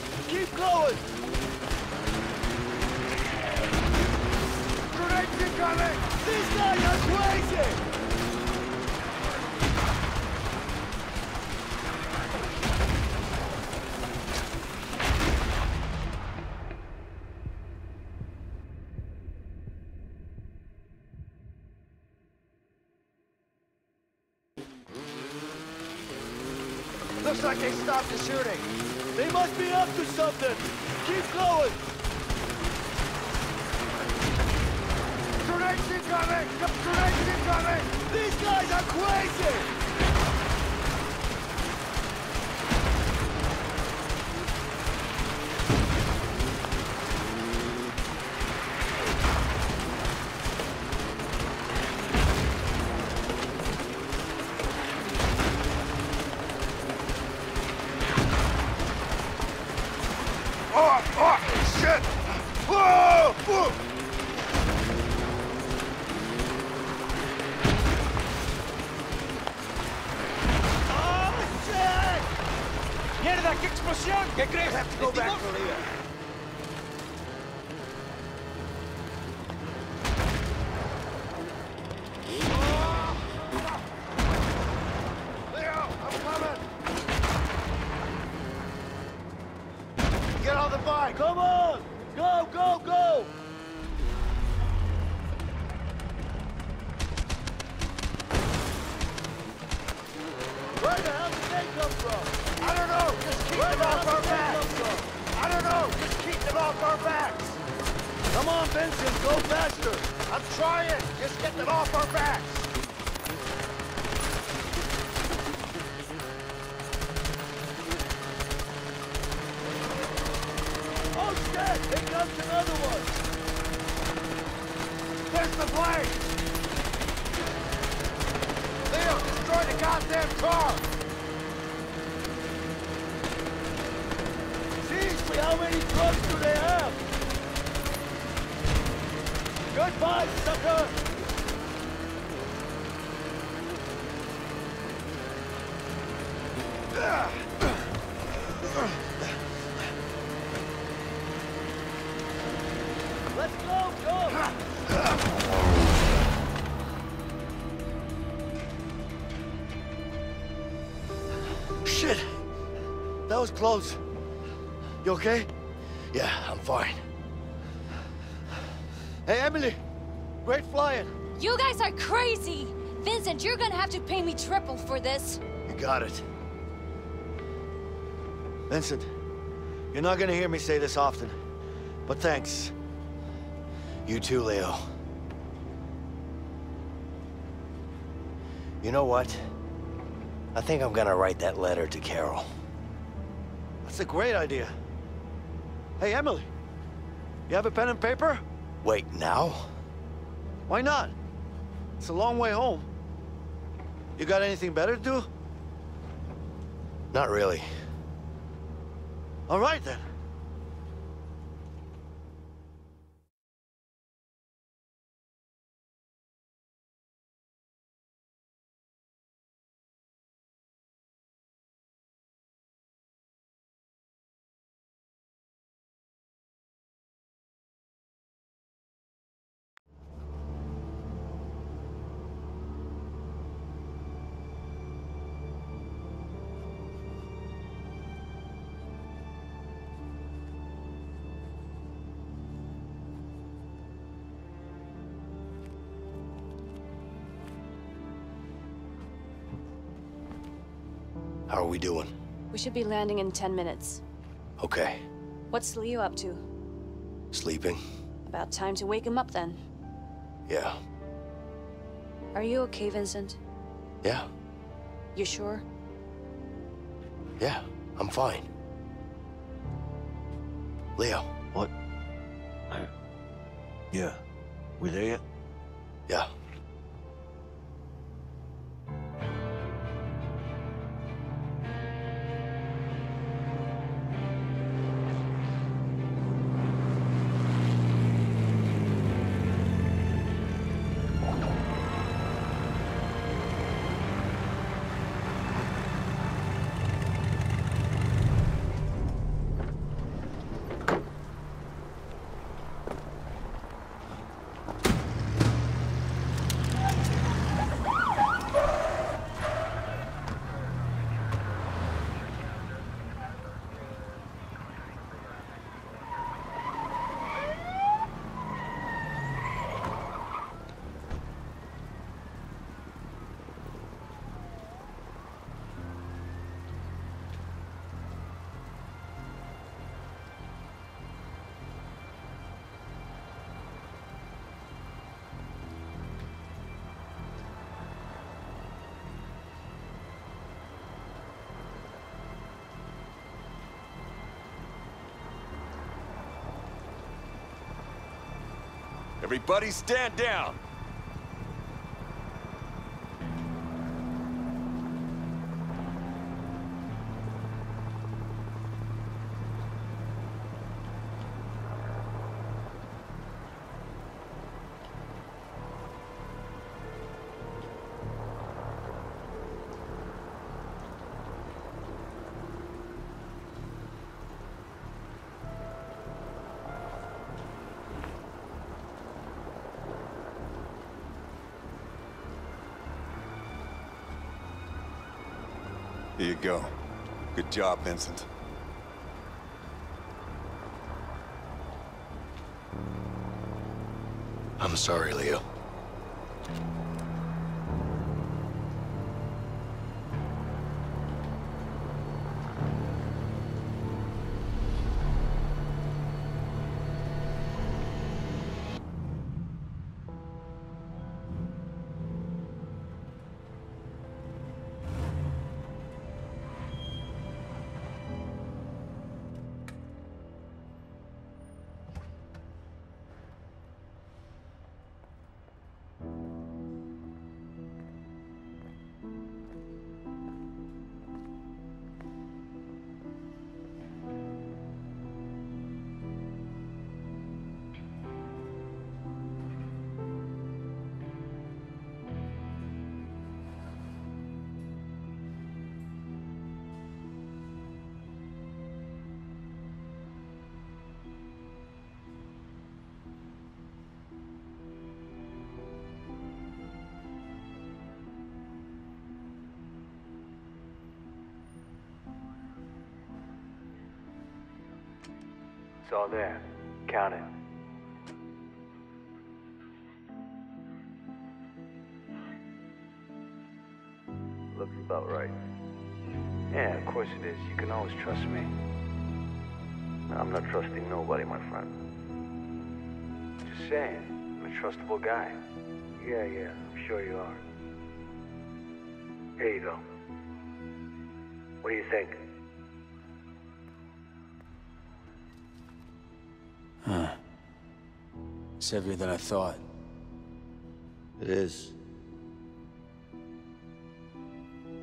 Close. You okay? Yeah, I'm fine. Hey, Emily! Great flying! You guys are crazy! Vincent, you're gonna have to pay me triple for this. You got it. Vincent, you're not gonna hear me say this often, but thanks. You too, Leo. You know what? I think I'm gonna write that letter to Carol. That's a great idea. Hey, Emily, you have a pen and paper? Wait, now? Why not? It's a long way home. You got anything better to do? Not really. All right, then. Are we doing? We should be landing in 10 minutes. Okay. What's Leo up to? Sleeping? About time to wake him up then. Yeah. Are you okay, Vincent? Yeah. You sure? Yeah. I'm fine. Leo. What? Yeah. We there yet? Yeah. Everybody stand down! Job, Vincent. I'm sorry, Leo. All there. Count it. Looks about right. Yeah, of course it is. You can always trust me. I'm not trusting nobody, my friend. Just saying, I'm a trustable guy. Yeah, yeah, I'm sure you are. Here you go. What do you think? It's heavier than I thought. It is.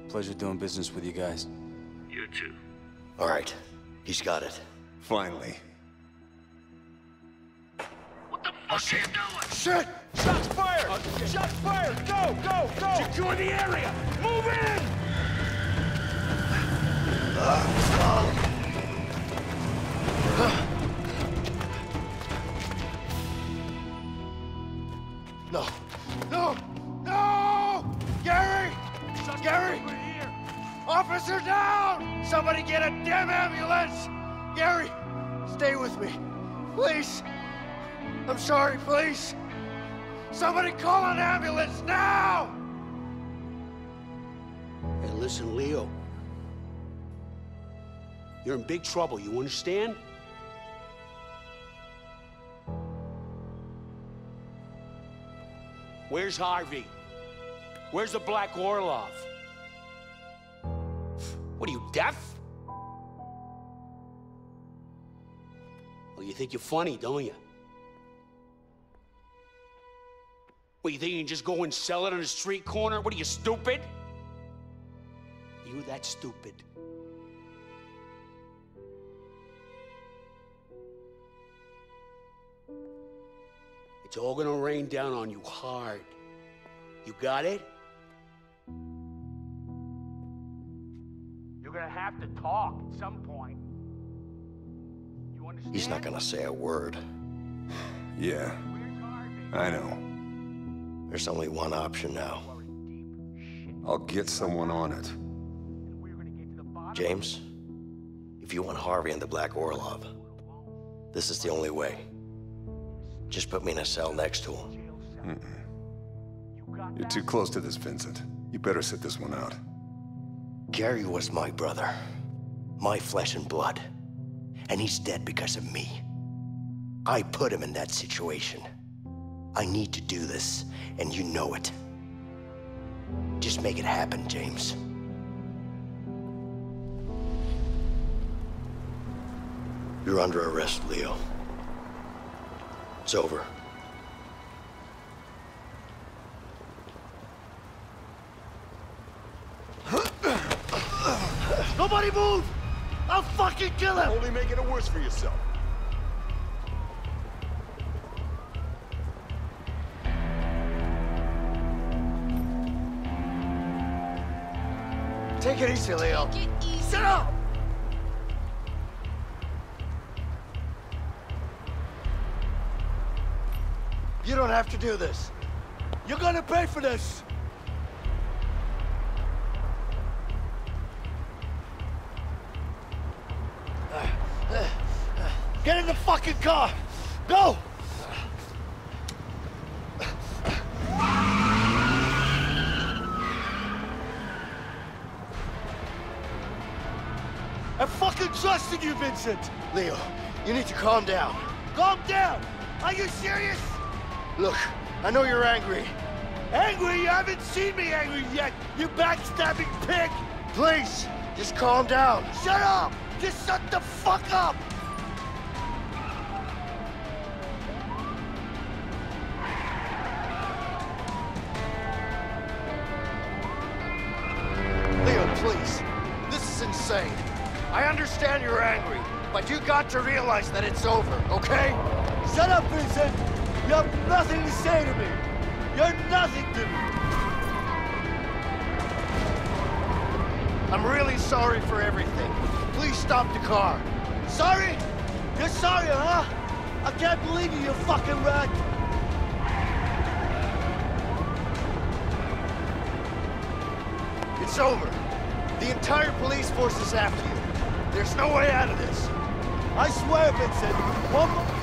Pleasure doing business with you guys. You too. All right. He's got it. Finally. What the fuck oh, doing? Shit! Shots fired! Uh, Shots fired! Go, go, go! Secure the area! Move in! Ah, no! Officer down! Somebody get a damn ambulance! Gary, stay with me. Please. I'm sorry, please. Somebody call an ambulance now! Hey, listen, Leo. You're in big trouble, you understand? Where's Harvey? Where's the Black Orlov? What are you, deaf? Well, you think you're funny, don't you? What, you think you can just go and sell it on a street corner? What are you, stupid? You that stupid? It's all gonna rain down on you hard. You got it? You're gonna have to talk at some point. You understand? He's not gonna say a word. Yeah. I know. There's only one option now. I'll get someone on it. James, if you want Harvey and the Black Orlov, this is the only way. Just put me in a cell next to him. Mm-mm. You're too close to this, Vincent. You better sit this one out. Gary was my brother, my flesh and blood, and he's dead because of me. I put him in that situation. I need to do this, and you know it. Just make it happen, James. You're under arrest, Leo. It's over. Nobody move! I'll fucking kill him! Only making it worse for yourself. Take it easy, Leo. Take it easy. Shut up! You don't have to do this. You're gonna pay for this! Get in the fucking car! Go! I'm fucking trusting you, Vincent! Leo, you need to calm down. Calm down! Are you serious? Look, I know you're angry. Angry? You haven't seen me angry yet, you backstabbing pig! Please, just calm down. Shut up! Just shut the fuck up! Realize that it's over, okay? Shut up, Vincent! You have nothing to say to me! You're nothing to me! I'm really sorry for everything. Please stop the car. Sorry? You're sorry, huh? I can't believe you, you fucking rat! It's over. The entire police force is after you. There's no way out of this. I swear, Vincent. One more...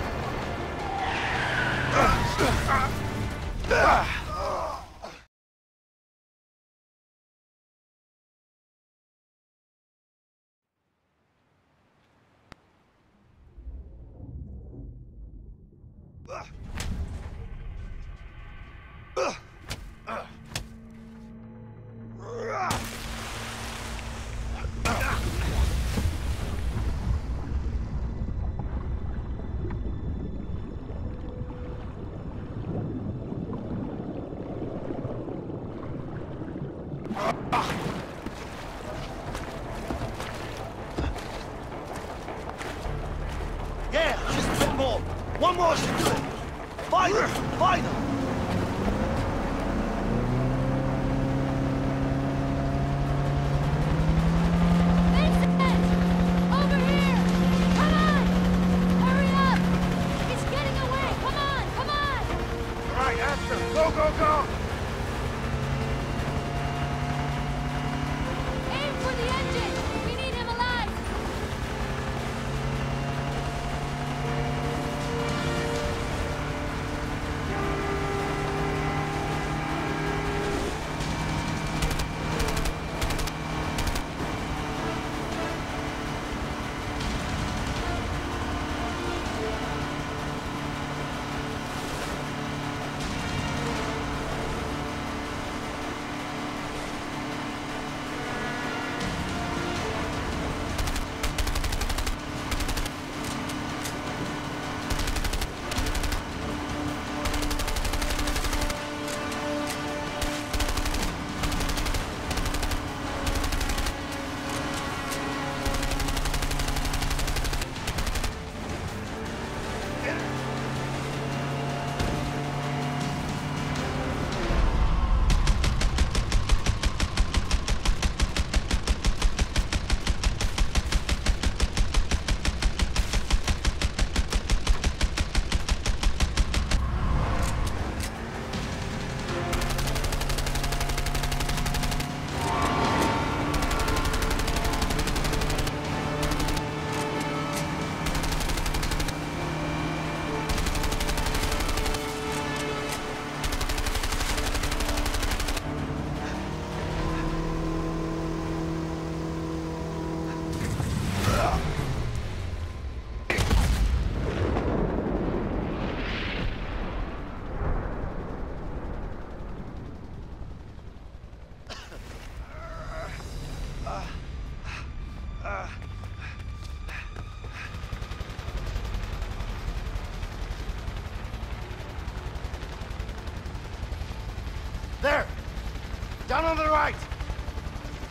Down on the right!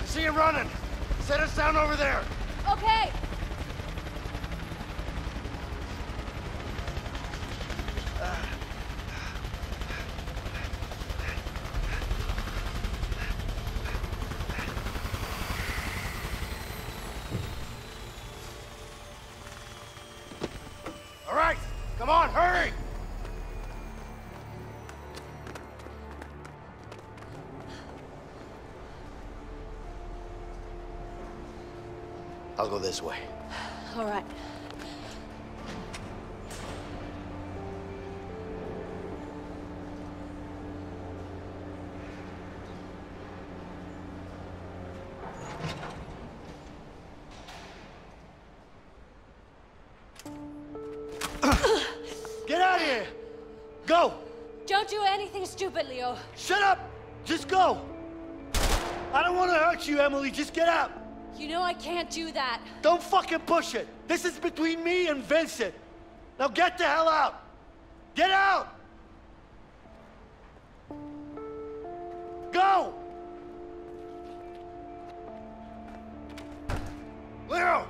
I see him running! set us down over there. I'll go this way. All right. Get out of here! Go! Don't do anything stupid, Leo. Shut up! Just go! I don't want to hurt you, Emily. Just get out. You know I can't do that. Don't fucking push it. This is between me and Vincent. Now get the hell out. Get out! Go! Leo!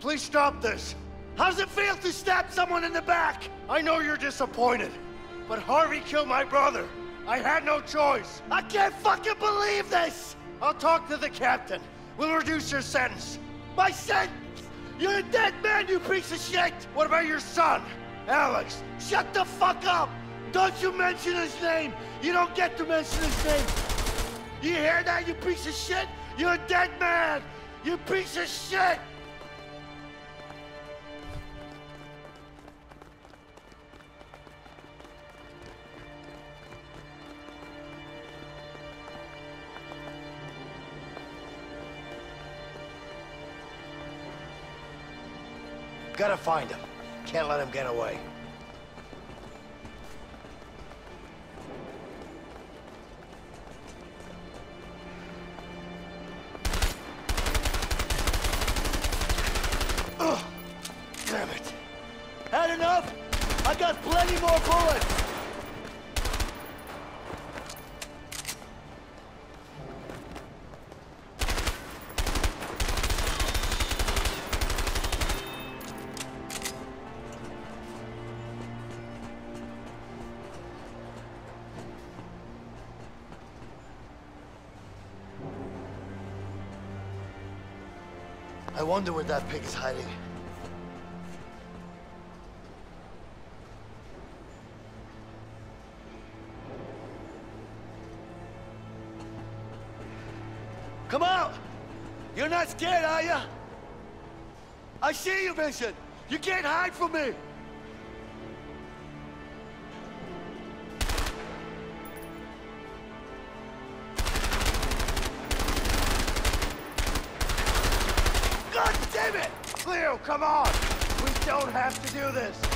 Please stop this. How does it feel to stab someone in the back? I know you're disappointed, but Harvey killed my brother. I had no choice. I can't fucking believe this! I'll talk to the captain. We'll reduce your sentence. My sentence? You're a dead man, you piece of shit! What about your son, Alex? Shut the fuck up! Don't you mention his name! You don't get to mention his name! You hear that, you piece of shit? You're a dead man! You piece of shit! Gotta find him. Can't let him get away. Wonder where that pig is hiding. Come out! You're not scared, are you? I see you, Vincent! You can't hide from me! Come on! We don't have to do this!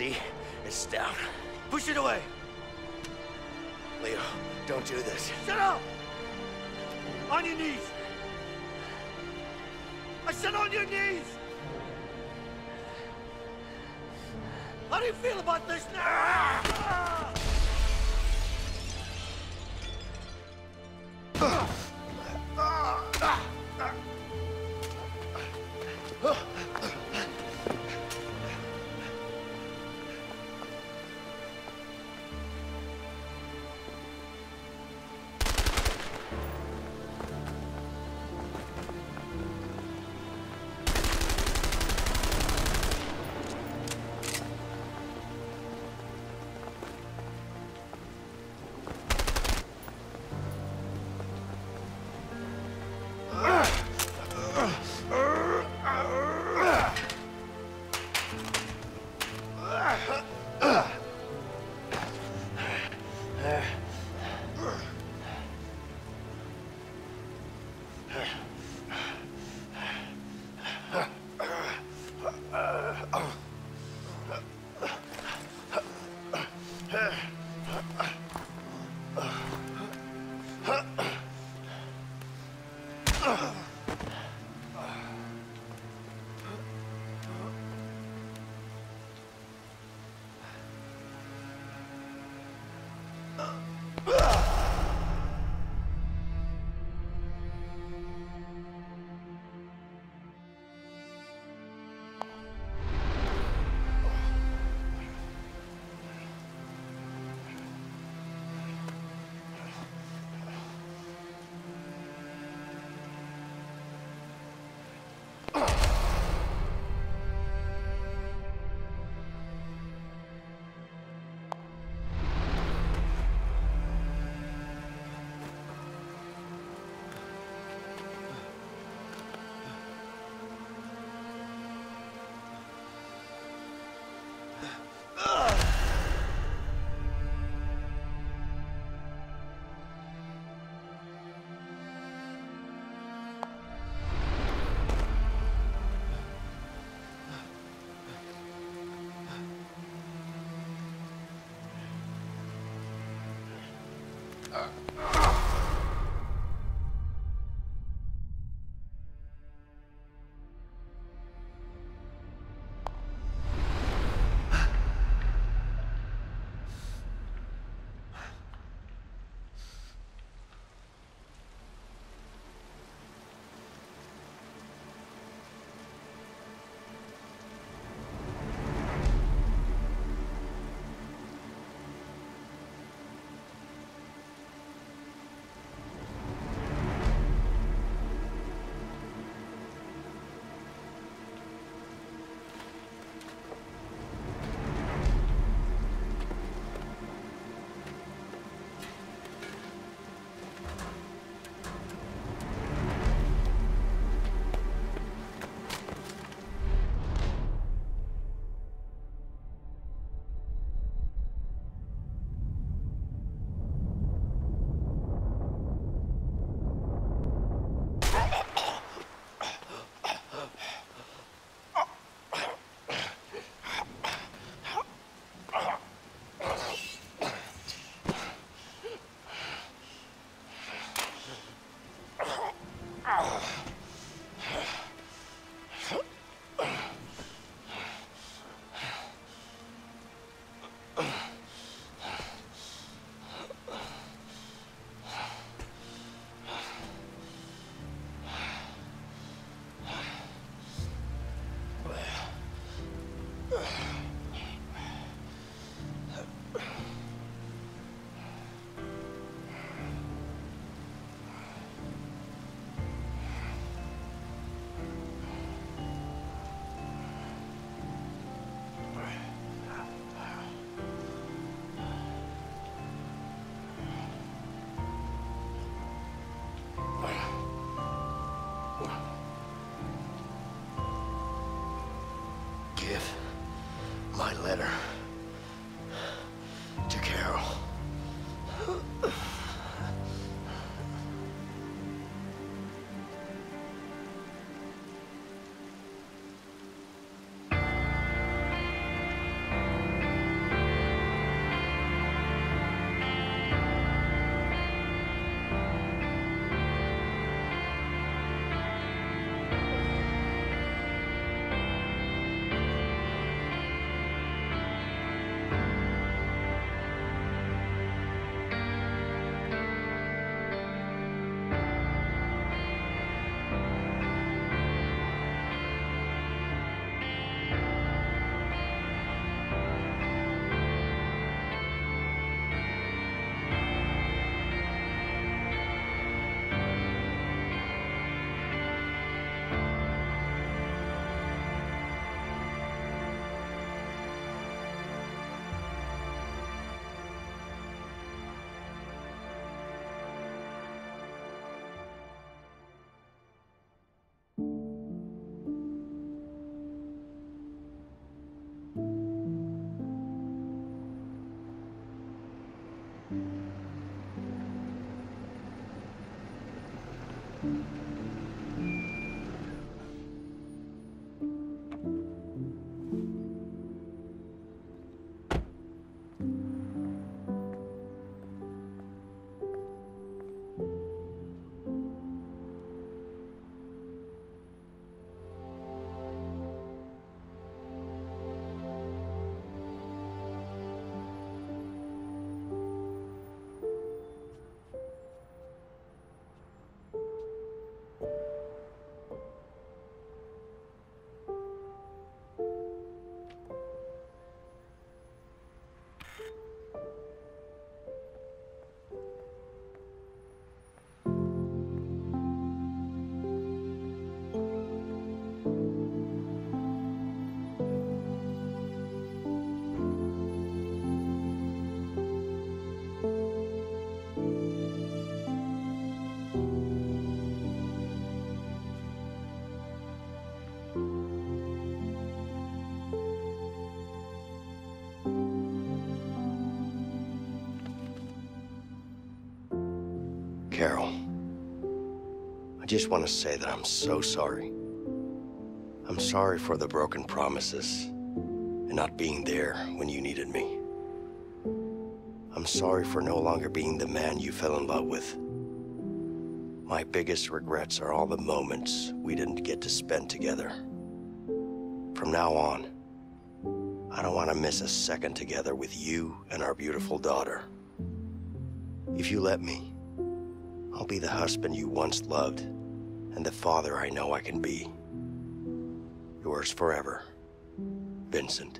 See? It's down. Push it away! Leo, don't do this. Shut up! On your knees! I said on your knees! How do you feel about this now? letter. Carol, I just want to say that I'm so sorry. I'm sorry for the broken promises and not being there when you needed me. I'm sorry for no longer being the man you fell in love with. My biggest regrets are all the moments we didn't get to spend together. From now on, I don't want to miss a second together with you and our beautiful daughter. If you let me, be the husband you once loved and the father I know I can be. Yours forever, Vincent.